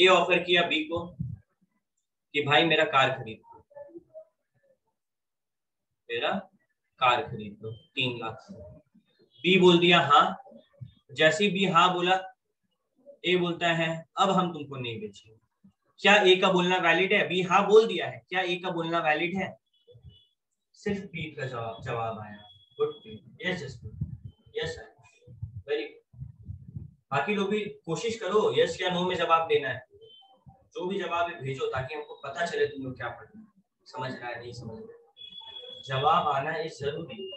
Speaker 1: ए ऑफ़र किया बी को कि भाई मेरा कार खरीद दो। मेरा कार खरीद दो, तीन लाख बी बोल दिया हाँ। जैसे बी हाँ बोला ए बोलता है, अब हम तुमको नहीं बेचेंगे। क्या ए का बोलना वैलिड है? बी हाँ बोल दिया है। क्या ए का बोलना वैलिड है? सिर्फ़ बी का जवाब जवाब आया। गुड यस यस वेरी बाकी लोग भी कोशिश करो यस या नो में जवाब देना है। जो भी जवाब है भेजो ताकि हमको पता चले तुम लोग क्या पढ़ना समझ रहा है, नहीं समझ रहा जवाब आना इज़ ज़रूरी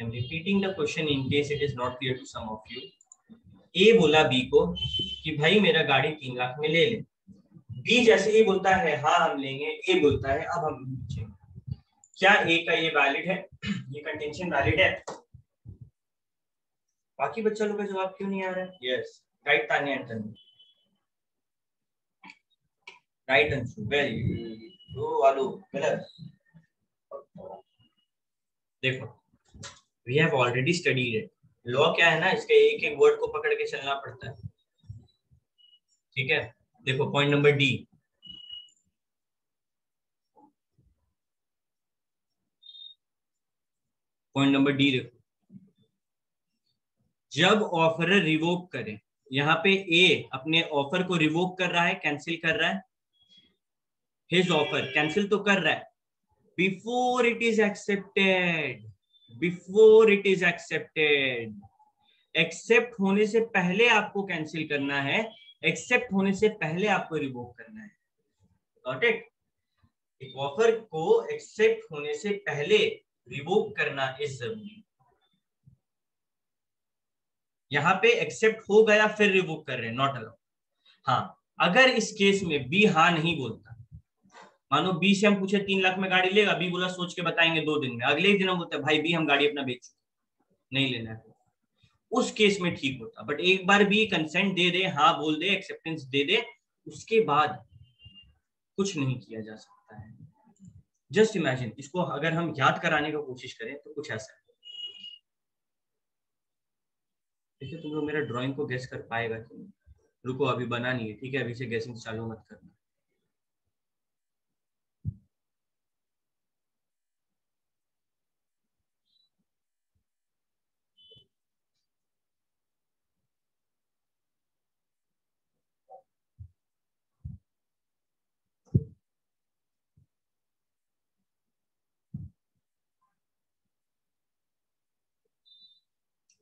Speaker 1: I'm repeating the question in case it is not clear to some of you. ए बोला बी को कि भाई मेरा गाड़ी तीन लाख में ले ले। बी जैसे ही बोलता है हाँ हम लेंगे। ए बोलता है, अब हम क्या ए का ये वैलिड है? ये कंटेंशन वैलिड है? बाकी बच्चा का जवाब क्यों नहीं आ रहा है? Yes right Tania Anton right Anshu very दो आलू कलर देखो we have already studied it law क्या है ना, इसके एक एक वर्ड को पकड़ के चलना पड़ता है। ठीक है? देखो point number D point number D देखो। जब ऑफ़र रिवोक करे। यहाँ पे ए अपने ऑफ़र को रिवोक कर रहा है कैंसिल कर रहा है। हिज ऑफ़र कैंसिल तो कर रहा है। Before it is accepted before it is accepted accept होने से पहले आपको कैंसिल करना है एक्सेप्ट होने से पहले आपको रिवोक करना है। ऑफ़र को एक्सेप्ट होने से पहले रिवोक करना इज़ ज़रूरी। यहाँ पे एक्सेप्ट हो गया, फिर रिवोक कर रहे हैं नॉट अलाउ हाँ अगर इस केस में बी हाँ नहीं बोलता, मानो बी से हम पूछे तीन लाख में गाड़ी लेगा बी बोला सोच के बताएँगे दो दिन में, अगले दिन हम बोलते भाई बी हम गाड़ी अपना बेच नहीं लेना है। उस केस में ठीक होता बट एक बार भी कंसेंट दे दे हाँ बोल दे एक्सेप्टेंस दे दे, उसके बाद कुछ नहीं किया जा सकता है। जस्ट इमेजिन इसको अगर हम याद कराने का कोशिश करें तो कुछ ऐसा है। देखिए, तुम लोग मेरा ड्राइंग को गेस कर पाएगा कि रुको, अभी बना नहीं है, ठीक है? अभी से गेसिंग चालू मत करना।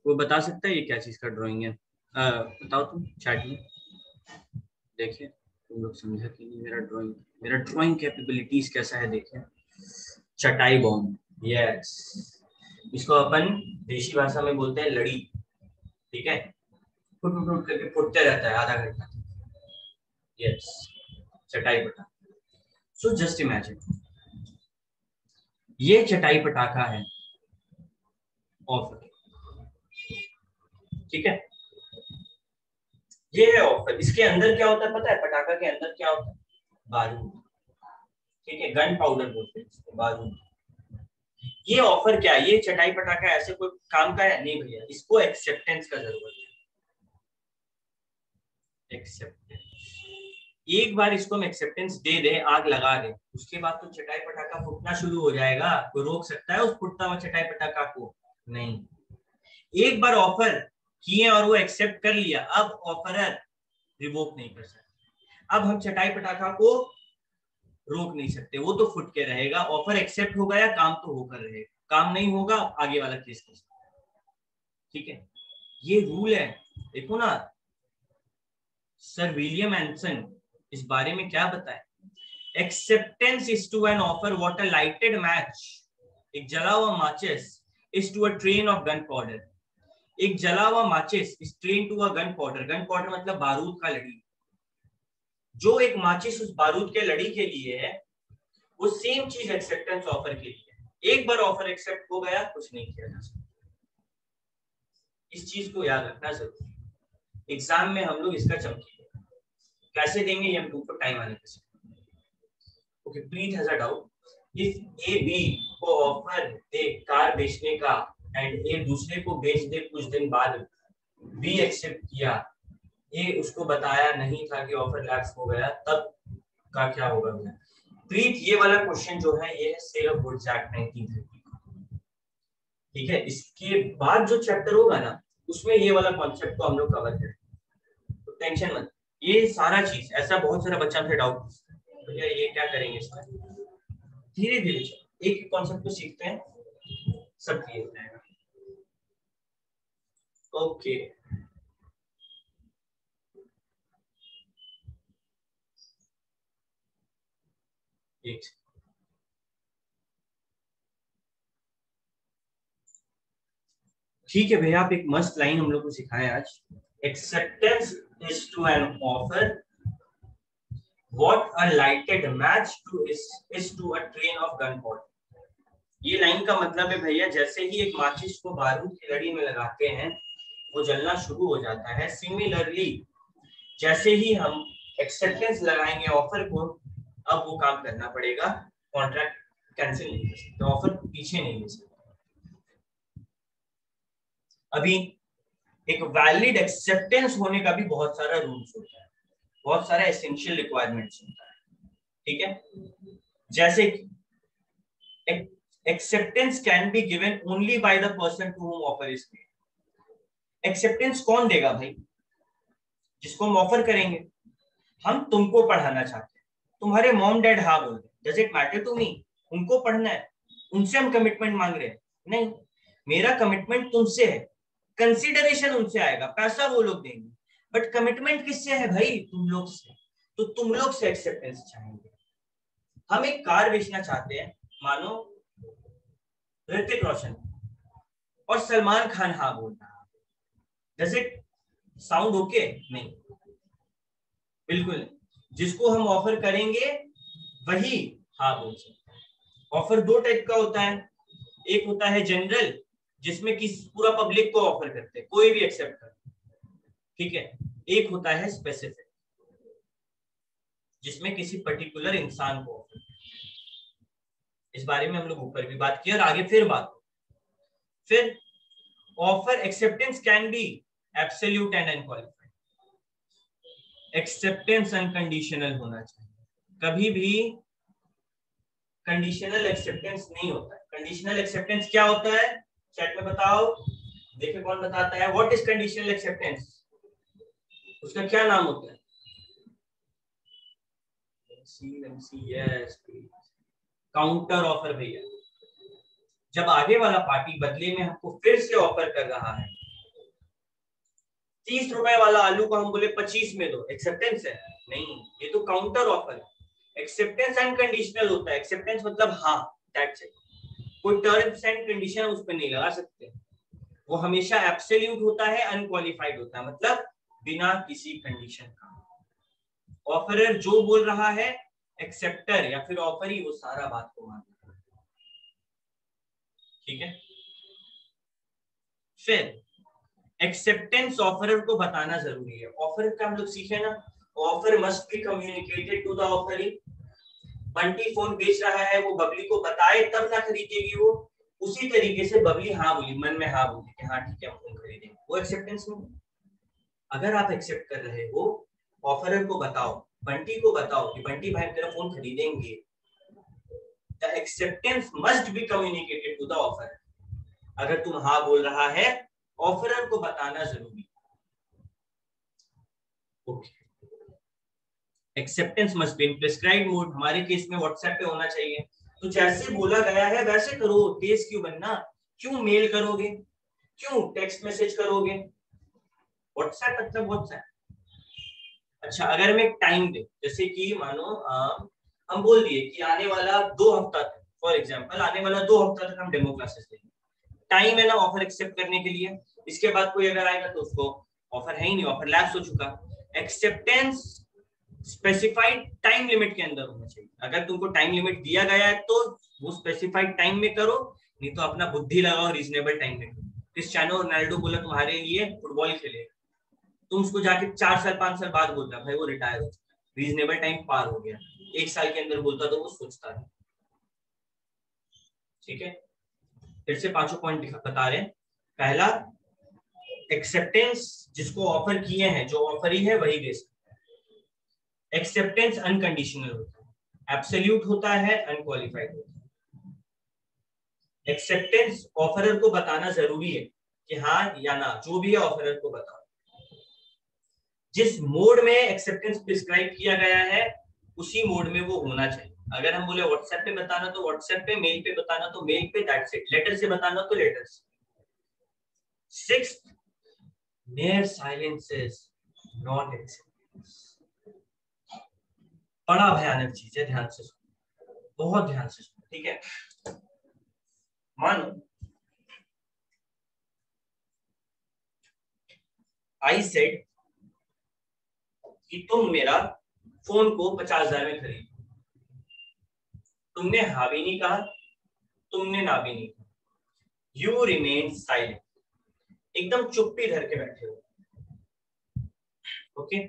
Speaker 1: वो बता सकता है ये क्या चीज़ का ड्राइंग है? आ, बताओ तुम चैट में। देखिए तुम लोग समझा कि नहीं मेरा ड्राइंग मेरा ड्राइंग कैपेबिलिटीज कैसा है देखिए चटाई बॉम्ब यस इसको अपन देशी भाषा में बोलते हैं लड़ी ठीक है? फुट फुट फुट करके फुटते रहता है आधा घंटा। यस चटाई पटा सो जस्ट इमेजिन ये चटाई पटाखा है ऑफ़र ठीक है? ये है ऑफ़र इसके अंदर क्या होता है पता है? पटाखा के अंदर क्या होता है? बारूद ठीक है? गन पाउडर बोलते हैं बारूद ये ऑफ़र क्या है? ये चटाई पटाखा ऐसे कोई काम का है? नहीं भैया, इसको एक्सेप्टेंस का ज़रूरत है। एक्सेप्टेंस एक बार इसको हम एक्सेप्टेंस दे दे, आग लगा दे, उसके बाद तो चटाई पटाखा फूटना शुरू हो जाएगा। कोई रोक सकता है उस फुटता हुआ चटाई पटाखा को? नहीं। एक बार ऑफ़र किए और वो एक्सेप्ट कर लिया, अब ऑफरर रिवोक नहीं कर सकते। अब हम चटाई पटाखा को रोक नहीं सकते, वो तो फुट के रहेगा ऑफ़र एक्सेप्ट हो गया काम तो होकर रहेगा। काम नहीं होगा, आगे वाला केस कर ठीक है? ये रूल है। देखो ना, सर विलियम एंसन इस बारे में क्या बताए? Acceptance is to an offer what a lighted match एक जला हुआ माचिस is to a train of gunpowder एक जला हुआ माचिस, strain to a gunpowder gunpowder मतलब बारूद का लड़ी। जो एक माचिस उस बारूद के लड़ी के लिए है, वो सेम चीज़ एक्सेप्टेंस ऑफ़र के लिए एक बार ऑफ़र एक्सेप्ट हो गया, कुछ नहीं किया जा सकता। इस चीज़ को याद रखना ज़रूरी एग्ज़ाम में हम लोग इसका चमकी कैसे देंगे, ये हम तुमको टाइम आने के okay please has a doubt if A B को ऑफ़र दे, कार बेचने का एंड ए दूसरे को बेच दे कुछ दिन बाद। बी एक्सेप्ट किया। ए उसको बताया नहीं था कि ऑफ़र लैप्स हो गया, तब का क्या होगा भैया? प्रीत ये वाला क्वेश्चन जो है, ये है सेल ऑफ़ गुड्स एक्ट 1930 ठीक है? इसके बाद जो चैप्टर होगा ना, उसमें ये वाला कॉन्सेप्ट को हम लोग कवर करेंगे। तो टेंशन मत। ये सारा चीज़, ऐसा बहुत सारा बच्चा से डाउट भैया ये क्या करेंगे इसमें धीरे धीरे एक कॉन्सेप्ट को सीखते हैं। सब क्लियर ओके। ठीक है भैया, आप एक मस्त लाइन हम लोग को सिखाए आज। Acceptance is to an offer what a lighted match to is to a train of gunpowder ये लाइन का मतलब है भैया, जैसे ही एक माचिस को बारूद की लड़ी में लगाते हैं वो जलना शुरू हो जाता है। सिमिलरली जैसे ही हम एक्सेप्टेंस लगाएँगे ऑफ़र को, अब वो काम करना पड़ेगा कॉन्ट्रैक्ट कैंसिल नहीं कर सकते ऑफ़र पीछे नहीं ले सकते। अभी एक वैलिड एक्सेप्टेंस होने का भी बहुत सारा रूल्स होता है, बहुत सारा एसेंशियल रिक्वायरमेंट्स होता है, ठीक है? जैसे acceptance can be given only by the person to whom offer is made acceptance कौन देगा भाई? जिसको हम ऑफ़र करेंगे। हम तुमको पढ़ाना चाहते हैं। तुम्हारे मॉम डैड हाँ बोल रहे does it matter to me उनको पढ़ना है। उनसे हम कमिटमेंट मांग रहे हैं। नहीं। मेरा कमिटमेंट तुमसे है। कंसिडरेशन उनसे आएगा। पैसा वो लोग देंगे। बट कमिटमेंट किससे है भाई? तुम लोग से। तो तुम लोग से एक्सेप्टेंस चाहेंगे। हम एक कार बेचना चाहते हैं। मानो ऋतिक रोशन। और सलमान खान हाँ बोल रहा इट साउंड ओके नहीं। बिल्कुल। जिसको हम ऑफ़र करेंगे, वही हाँ बोल सकते ऑफ़र दो टाइप का होता है। एक होता है जनरल जिसमें किस पूरा पब्लिक को ऑफ़र करते हैं। कोई भी एक्सेप्ट कर। ठीक है? एक होता है स्पेसिफिक जिसमें किसी पर्टिकुलर इंसान को ऑफ़र इस बारे में हम लोग ऊपर भी बात की और आगे फिर बात। फिर offer acceptance can be absolute and unqualified acceptance unconditional होना चाहिए। कभी भी कंडीशनल एक्सेप्टेंस नहीं होता। है कंडीशनल एक्सेप्टेंस क्या होता है? चैट में बताओ। देखिए कौन बताता है। व्हाट इज़ कंडीशनल एक्सेप्टेंस उसका क्या नाम होता है? काउंटर ऑफ़र भैया। जब आगे वाला पार्टी बदले में हमको फिर से ऑफ़र कर रहा है तीस रुपए वाला आलू को हम बोले पच्चीस में दो। एक्सेप्टेंस है? नहीं, ये तो काउंटर ऑफ़र है। एक्सेप्टेंस एंड कंडीशनल होता है। एक्सेप्टेंस मतलब हाँ दैट्स इट कोई टर्म्स एंड कंडीशन उस पर नहीं लगा सकते। वो हमेशा एब्सोल्यूट होता है अनक्वालिफाइड होता है। मतलब बिना किसी कंडीशन का। ऑफरर जो बोल रहा है एक्सेप्टर या फिर ऑफ़र ही वो सारा बात को मानता है। ठीक है? फिर एक्सेप्टेंस ऑफरर को बताना ज़रूरी है। ऑफ़र का हम लोग सीखे ना offer must be communicated to the offering Bunty phone बेच रहा है, वो बबली को बताए, तब ना खरीदेगी वो। उसी तरीके से बबली हाँ बोली, मन में हाँ बोली हाँ ठीक है, हम फ़ोन खरीदेंगे। वो एक्सेप्टेंस नहीं अगर आप एक्सेप्ट कर रहे हो ऑफरर को बताओ, बंटी को बताओ कि बंटी भाई तेरा फ़ोन खरीदेंगे। The acceptance must be communicated to the offer अगर तुम हाँ बोल रहा है ऑफरर को बताना ज़रूरी acceptance must be prescribe mode हमारे केस में व्हाट्सएप पे होना चाहिए। तो जैसे बोला गया है, वैसे करो। तेज क्यों बनना? क्यों मेल करोगे? क्यों टेक्स्ट मैसेज करोगे? व्हाट्सएप मतलब व्हाट्सएप अच्छा अगर मैं टाइम दे, जैसे कि मानो हम बोल दिए कि आने वाला दो हफ़्ता तक फॉर एग्ज़ाम्पल आने वाला दो हफ़्ता तक हम डेमो क्लासेस देंगे। टाइम है ना ऑफ़र एक्सेप्ट करने के लिए। इसके बाद कोई अगर आएगा तो उसको ऑफ़र है ही नहीं ऑफ़र लैप्स हो चुका। एक्सेप्टेंस स्पेसिफाइड टाइम लिमिट के अंदर होना चाहिए। अगर तुमको टाइम लिमिट दिया गया है तो वो स्पेसिफाइड टाइम में करो, नहीं तो अपना बुद्धि लगाओ रीजनेबल टाइम में क्रिस्टियानो रोनाल्डो बोला, तुम्हारे लिए फुटबॉल खेलेगा। तुम उसको जाके चार साल, पाँच साल बाद बोलता, भाई वो रिटायर हो रीजनेबल टाइम पार हो गया। एक साल के अंदर बोलता तो वो सोचता है ठीक है? फिर से पाँचों पॉइंट बता रहे हैं। पहला एक्सेप्टेंस जिसको ऑफ़र किए हैं, जो ऑफ़र ही है, वही सकता एक्सेप्टेंस अनकंडीशनल होता है। एब्सोल्यूट होता है अनक्वालिफाइड होता है। एक्सेप्टेंस ऑफरर को बताना ज़रूरी है कि हाँ या ना, जो भी है ऑफरर को बताओ। जिस मोड में एक्सेप्टेंस प्रिस्क्राइब किया गया है, उसी मोड में वो होना चाहिए। अगर हम बोले व्हाट्सएप पे बताना तो व्हाट्सएप पे मेल पे बताना तो मेल पे दैट्स इट लेटर से बताना तो लेटर से नॉट एक्सेप्टेंस बड़ा भयानक चीज़ है, ध्यान से सुनो। बहुत ध्यान से सुनो, ठीक है? मानो आई सेड कि तुम मेरा फ़ोन को पचास हज़ार में खरीद। तुमने हा भी नहीं कहा? तुमने ना भी नहीं कहा। यू रिमेन साइलेंट एकदम चुप्पी धर के बैठे हो। ओके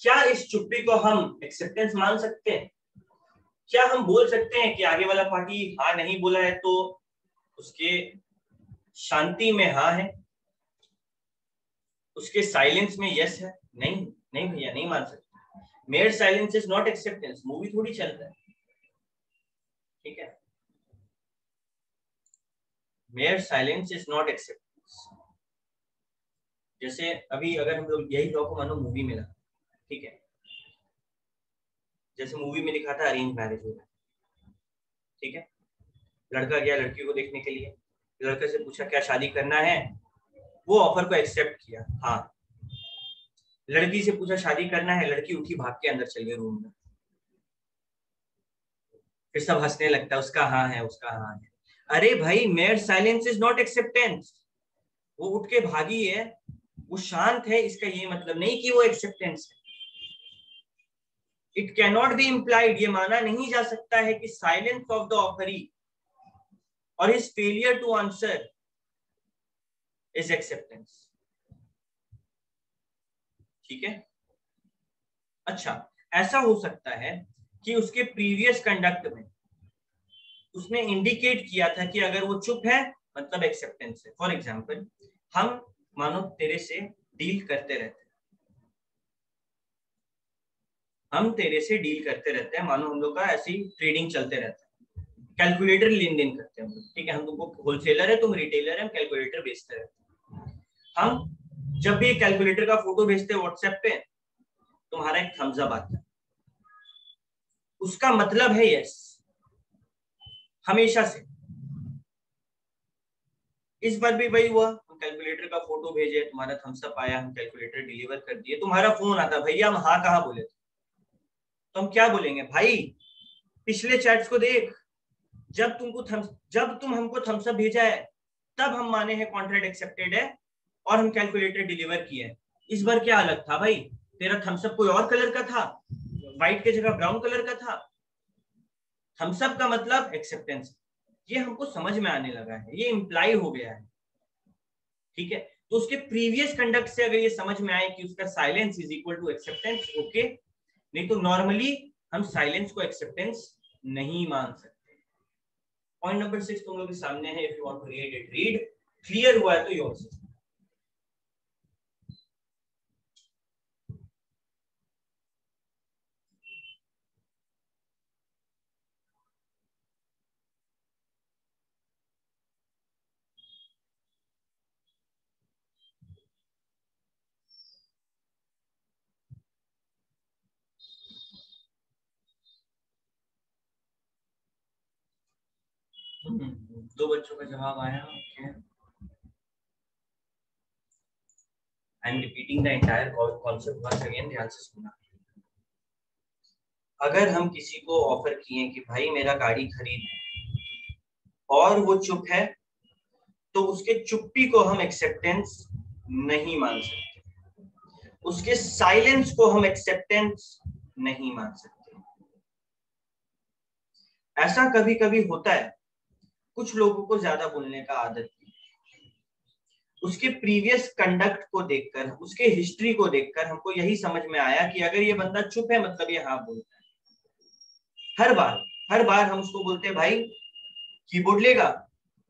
Speaker 1: क्या इस चुप्पी को हम एक्सेप्टेंस मान सकते हैं? क्या हम बोल सकते हैं कि आगे वाला पार्टी हाँ नहीं बोला है तो उसके शांति में हाँ है? उसके साइलेंस में यस है? नहीं नहीं भैया, नहीं मान सकते। Mere silence is not acceptance movie थोड़ी चल रहा है। ठीक है? Mere silence is not acceptance जैसे अभी अगर हम लोग यही लॉ को मानो मूवी में लगा ठीक है? जैसे मूवी में लिखा था अरेंज मैरिज हो ठीक है? लड़का गया लड़की को देखने के लिए, लड़के से पूछा, क्या शादी करना है? वो ऑफ़र को एक्सेप्ट किया हाँ। लड़की से पूछा, शादी करना है? लड़की उठी भाग के अंदर चल गई रूम में। फिर सब हंसने लगता है, उसका हाँ है, उसका हाँ है। अरे भाई mere silence is not acceptance वो उठ के भागी है, वो शांत है, इसका ये मतलब नहीं कि वो एक्सेप्टेंस है। इट कैनॉट बी इम्प्लाइड ये माना नहीं जा सकता है कि साइलेंस ऑफ़ द ऑफरी और his failure to answer is acceptance ठीक है? अच्छा ऐसा हो सकता है कि उसके प्रीवियस कंडक्ट में उसने इंडिकेट किया था कि अगर वो चुप है मतलब एक्सेप्टेंस है। फॉर एग्ज़ाम्पल हम मानो तेरे से डील करते रहते हम तेरे से डील करते रहते हैं, मानो हम लोग का ऐसी ट्रेडिंग चलते रहता है। कैलकुलेटर लेन देन करते हैं हम लोग। ठीक है, हम तुमको होलसेलर है, तुम रिटेलर है, हम कैलकुलेटर बेचते रहते हैं। हम जब भी कैलकुलेटर का फ़ोटो भेजते हैं व्हाट्सएप पे, तुम्हारा एक थम्स अप आता है। उसका मतलब है यस हमेशा से। इस बार भी वही हुआ। हम कैलकुलेटर का फ़ोटो भेजे, तुम्हारा थम्सअप आया, हम कैलकुलेटर डिलीवर कर दिए। तुम्हारा फ़ोन आता, भैया, हम हाँ कहा बोले थे? तो हम क्या बोलेंगे? भाई, पिछले चैट्स को देख। जब तुमको थम्स जब तुम हमको थम्सअप भेजा है, तब हम माने हैं कॉन्ट्रैक्ट एक्सेप्टेड है और हम कैलकुलेटर डिलीवर किए इस बार क्या अलग था भाई? तेरा थम्सअप कोई और कलर का था? व्हाइट के जगह ब्राउन कलर का था। थम्सअप का मतलब एक्सेप्टेंस ये हमको समझ में आने लगा है। ये इम्प्लाई हो गया है। ठीक है? तो उसके प्रीवियस कंडक्ट से अगर ये समझ में आए कि उसका silence is equal to acceptance okay नहीं तो नॉर्मली हम साइलेंस को एक्सेप्टेंस नहीं मान सकते। पॉइंट नंबर सिक्स तुम लोग के सामने है। If you want to read it read clear हुआ है तो योर दो बच्चों का जवाब आया I am repeating entire concept once again ध्यान से सुनना। अगर हम किसी को ऑफ़र किए कि भाई मेरा गाड़ी खरीद, और वो चुप है तो उसके चुप्पी को हम एक्सेप्टेंस नहीं मान सकते। उसके साइलेंस को हम एक्सेप्टेंस नहीं मान सकते। ऐसा कभी कभी होता है कुछ लोगों को ज़्यादा बोलने का आदत थी। उसके प्रीवियस कंडक्ट को देखकर, उसके हिस्ट्री को देखकर हमको यही समझ में आया कि अगर ये बंदा चुप है मतलब ये हाँ बोलता है। हर बार हर बार हम उसको बोलते हैं, भाई कीबोर्ड लेगा?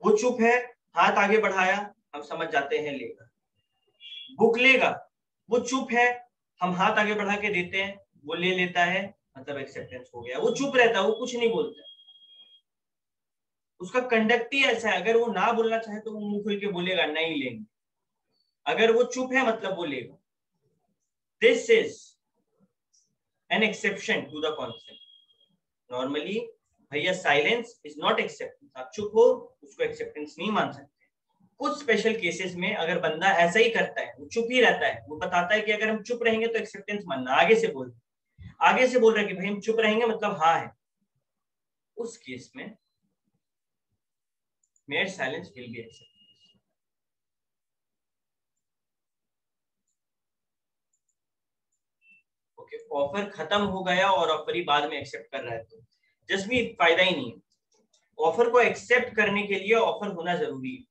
Speaker 1: वो चुप है, हाथ आगे बढ़ाया, हम समझ जाते हैं, लेगा। बुक लेगा? वो चुप है, हम हाथ आगे बढ़ा के देते हैं, वो ले लेता है मतलब एक्सेप्टेंस हो गया। वो चुप रहता है, वो कुछ नहीं बोलता उसका कंडक्ट ही ऐसा है। अगर वो ना बोलना चाहे तो वो मुँह खुल के बोलेगा नहीं लेंगे। अगर वो चुप है मतलब वो लेगा this is an exception to the concept normally भैया साइलेंस इज़ नॉट एक्सेप्टेंस आप चुप हो, उसको एक्सेप्टेंस नहीं मान सकते। कुछ स्पेशल केसेस में अगर बंदा ऐसा ही करता है, वो चुप ही रहता है, वो बताता है कि अगर हम चुप रहेंगे तो एक्सेप्टेंस मानना। आगे से बोल। आगे से बोल रहे कि भाई, हम चुप रहेंगे मतलब हाँ है। उस केस में mere silence will be accepted. Offer खत्म हो गया और ऑफ़र ही बाद में एक्सेप्ट कर रहा है तो जस्ट भी फ़ायदा ही नहीं है ऑफ़र को एक्सेप्ट करने के लिए ऑफ़र होना ज़रूरी है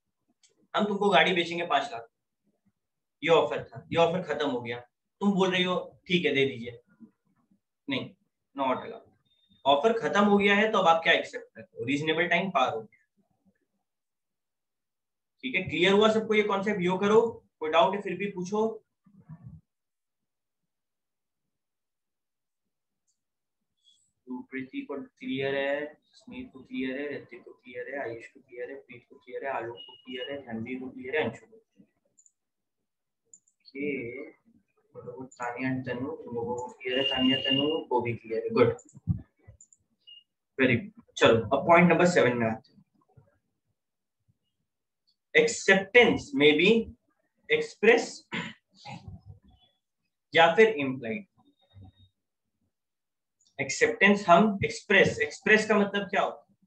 Speaker 1: हम तुमको गाड़ी बेचेंगे पाँच लाख ये ऑफ़र था ये ऑफ़र खत्म हो गया तुम बोल रही हो ठीक है, दे दीजिए. नहीं नॉट अलाउड ऑफ़र खत्म हो गया है तो अब आप क्या एक्सेप्ट करते हो? रीजनेबल टाइम पार हो गया। ठीक है? क्लियर हुआ सबको ये कॉन्सेप्ट यो करो, कोई डाउट है फिर भी पूछो। प्रीति को क्लियर है स्मित को क्लियर है ऋतिक को क्लियर है आयुष को क्लियर है प्रीत को क्लियर है आलोक को क्लियर है धनवी को क्लियर है अंशु को तानिया तनु, तुम लोगों को क्लियर है, तानिया तनु को भी क्लियर है। गुड वेरी गुड चलो, अब पॉइंट नंबर सेवन में आते हैं। एक्सेप्टेंस में बी एक्सप्रेस या फिर इम्प्लाइड एक्सेप्टेंस हम एक्सप्रेस एक्सप्रेस का मतलब क्या होता है?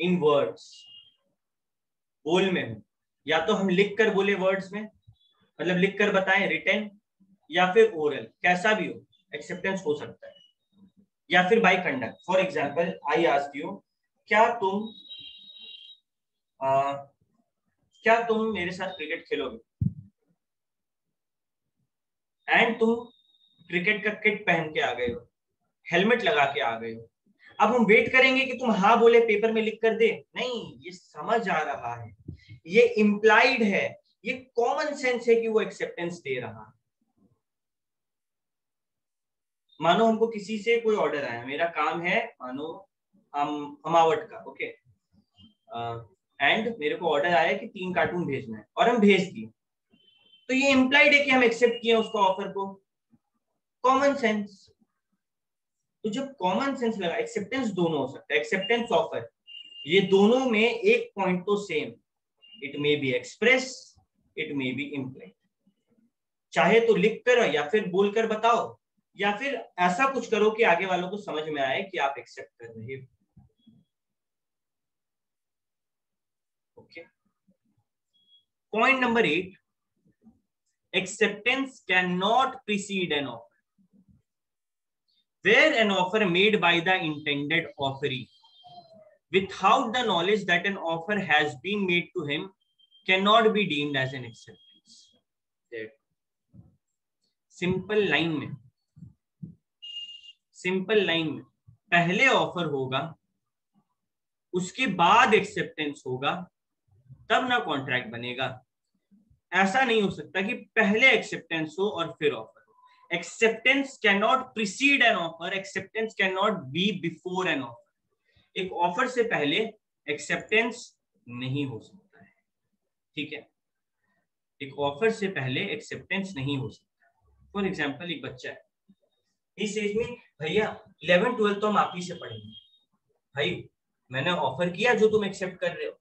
Speaker 1: इन वर्ड्स बोल में हो। या तो हम लिख कर बोले वर्ड्स में मतलब लिख कर बताएँ रिटर्न या फिर ओरल कैसा भी हो एक्सेप्टेंस हो सकता है। या फिर by conduct for example I ask you क्या तुम आ, क्या तुम मेरे साथ क्रिकेट खेलोगे? एंड तुम क्रिकेट का किट पहन के आ गए हो हेलमेट लगा के आ गए हो। अब हम वेट करेंगे कि तुम हाँ बोले पेपर में लिख कर दे। नहीं ये समझ आ रहा है। ये इम्प्लाइड है। ये कॉमन सेंस है कि वो एक्सेप्टेंस दे रहा। है मानो हमको किसी से कोई ऑर्डर आया। मेरा काम है मानो हम हमावट का ओके एंड मेरे को ऑर्डर आया कि तीन कार्टून भेजना है। और हम भेज दिए। तो ये इम्प्लाइड है कि हम एक्सेप्ट किए उसका ऑफ़र को। कॉमन सेंस तो जब कॉमन सेंस लगा एक्सेप्टेंस दोनों हो सकता है। एक्सेप्टेंस ऑफ़र ये दोनों में एक पॉइंट तो same it may be express it may be implied चाहे तो लिख कर या फिर बोलकर बताओ, या फिर ऐसा कुछ करो कि आगे वालों को समझ में आए कि आप एक्सेप्ट कर रहे हो okay point number eight acceptance can not precede an offer where an offer made by the intended offeree without the knowledge that an offer has been made to him can not be deemed as an acceptance simple line में simple line में पहले offer होगा उसके बाद acceptance होगा तब ना contract बनेगा। ऐसा नहीं हो सकता कि पहले एक्सेप्टेंस हो और फिर ऑफ़र हो। Acceptance can not precede an offer acceptance can not be before an offer एक ऑफ़र से पहले एक्सेप्टेंस नहीं हो सकता है। ठीक है? एक ऑफ़र से पहले एक्सेप्टेंस नहीं हो सकता। फॉर एग्ज़ाम्पल एक बच्चा है। इस एज में, भैया इलेवन ट्वेल्थ तो हम आप ही से पढ़ेंगे। भाई, मैंने ऑफ़र किया जो तुम एक्सेप्ट कर रहे हो।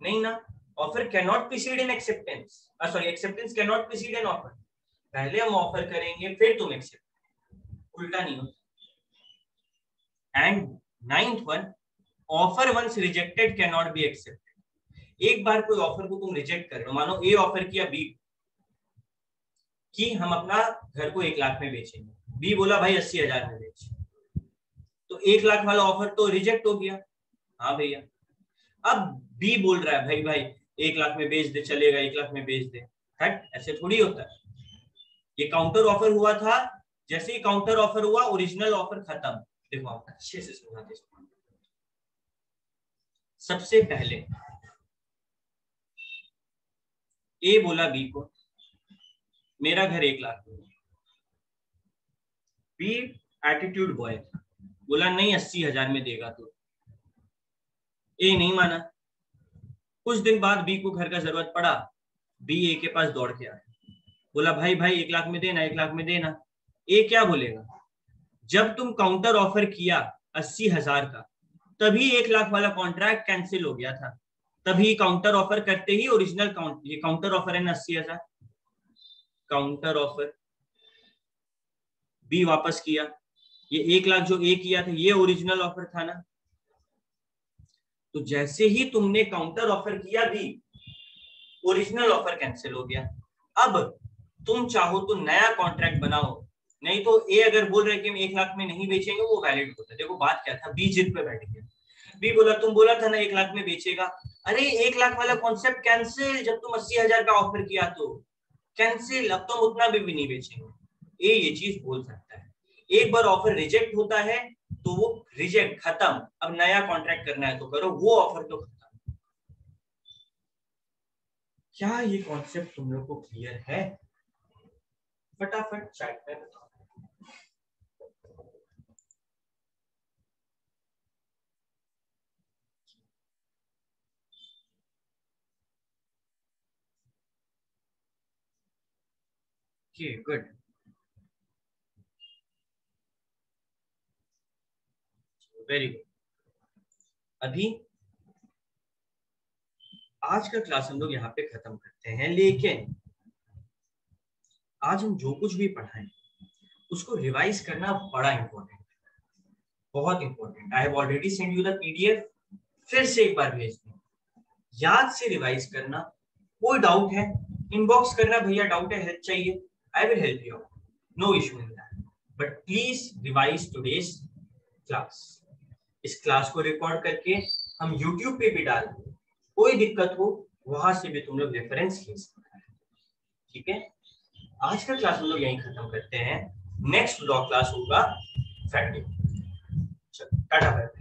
Speaker 1: नहीं ना? Offer cannot precede an acceptance sorry acceptance cannot precede an offer पहले हम ऑफ़र करेंगे, फिर तुम एक्सेप्ट उल्टा नहीं होता। And ninth one offer once rejected can not be accepted एक बार कोई ऑफ़र को तुम रिजेक्ट कर रहे हो, मानो ए ऑफ़र किया बी कि हम अपना घर को एक लाख में बेचेंगे। बी बोला, भाई, अस्सी हज़ार में बेच। तो एक लाख वाला ऑफ़र तो रिजेक्ट हो गया। हाँ भैया। अब बी बोल रहा है, भाई भाई, एक लाख में बेच दे, चलेगा, एक लाख में बेच दे। हट ऐसे थोड़ी होता है। ये काउंटर ऑफ़र हुआ था, जैसे ही काउंटर ऑफ़र हुआ ओरिजिनल ऑफ़र खत्म। देखो आप, अच्छे से समझाते सबसे पहले ए बोला बी को, मेरा घर एक लाख में बी एटीट्यूड बॉय बोला, नहीं, अस्सी हज़ार में देगा तो। ए, नहीं माना। कुछ दिन बाद बी को घर का ज़रूरत पड़ा। बी ए के पास दौड़ के आया। बोला, भाई भाई, एक लाख में देना, एक लाख में देना। ए क्या बोलेगा? जब तुम काउंटर ऑफ़र किया अस्सी हज़ार का, तभी एक लाख वाला कॉन्ट्रैक्ट कैंसिल हो गया था। तभी काउंटर ऑफ़र करते ही ओरिजिनल काउंट ये काउंटर ऑफ़र है ना अस्सी हज़ार? काउंटर ऑफ़र बी वापस किया। ये एक लाख जो ए किया था, ये ओरिजिनल ऑफ़र था ना। तो जैसे ही तुमने काउंटर ऑफ़र किया भी ओरिजिनल ऑफ़र कैंसिल हो गया। अब तुम चाहो तो नया कॉन्ट्रैक्ट बनाओ नहीं तो ए अगर बोल रहे कि हम एक लाख में नहीं बेचेंगे वो वैलिड होता है। देखो बात क्या था? बी जिद पे बैठ गया। बी बोला तुम बोला था ना एक लाख में बेचेगा। अरे एक लाख वाला कॉन्सेप्ट कैंसिल जब तुम अस्सी हज़ार का ऑफ़र किया तो। कैंसिल अब तुम उतना भी, भी नहीं बेचेंगे। ए ये चीज़ बोल सकता है। एक बार ऑफ़र रिजेक्ट होता है तो वो रिजेक्ट, खत्म। अब नया कॉन्ट्रैक्ट करना है तो करो, वो ऑफ़र तो खत्म। क्या ये कॉन्सेप्ट तुम लोग को क्लियर है? फटाफट चैट में बताओ। Okay. वेरी गुड अभी आज का क्लास हम लोग यहाँ पे खत्म करते हैं, लेकिन आज हम जो कुछ भी पढ़ाएँ, उसको रिवाइज करना बड़ा इंपॉर्टेंट बहुत important I have already send you the PDF फिर से एक बार भेज दें। याद से रिवाइज करना कोई डाउट है? इनबॉक्स करना भैया डाउट है हेल्प चाहिए। I will help you no issue in that but please revise today's class इस क्लास को रिकॉर्ड करके हम यूट्यूब पे भी डाल कोई दिक्कत हो, वहाँ से भी तुम लोग रेफरेंस ले सकते हैं। ठीक है? आज का क्लास हम लोग यही खत्म करते हैं। नेक्स्ट ब्लॉग क्लास होगा फ्राइडे टाटा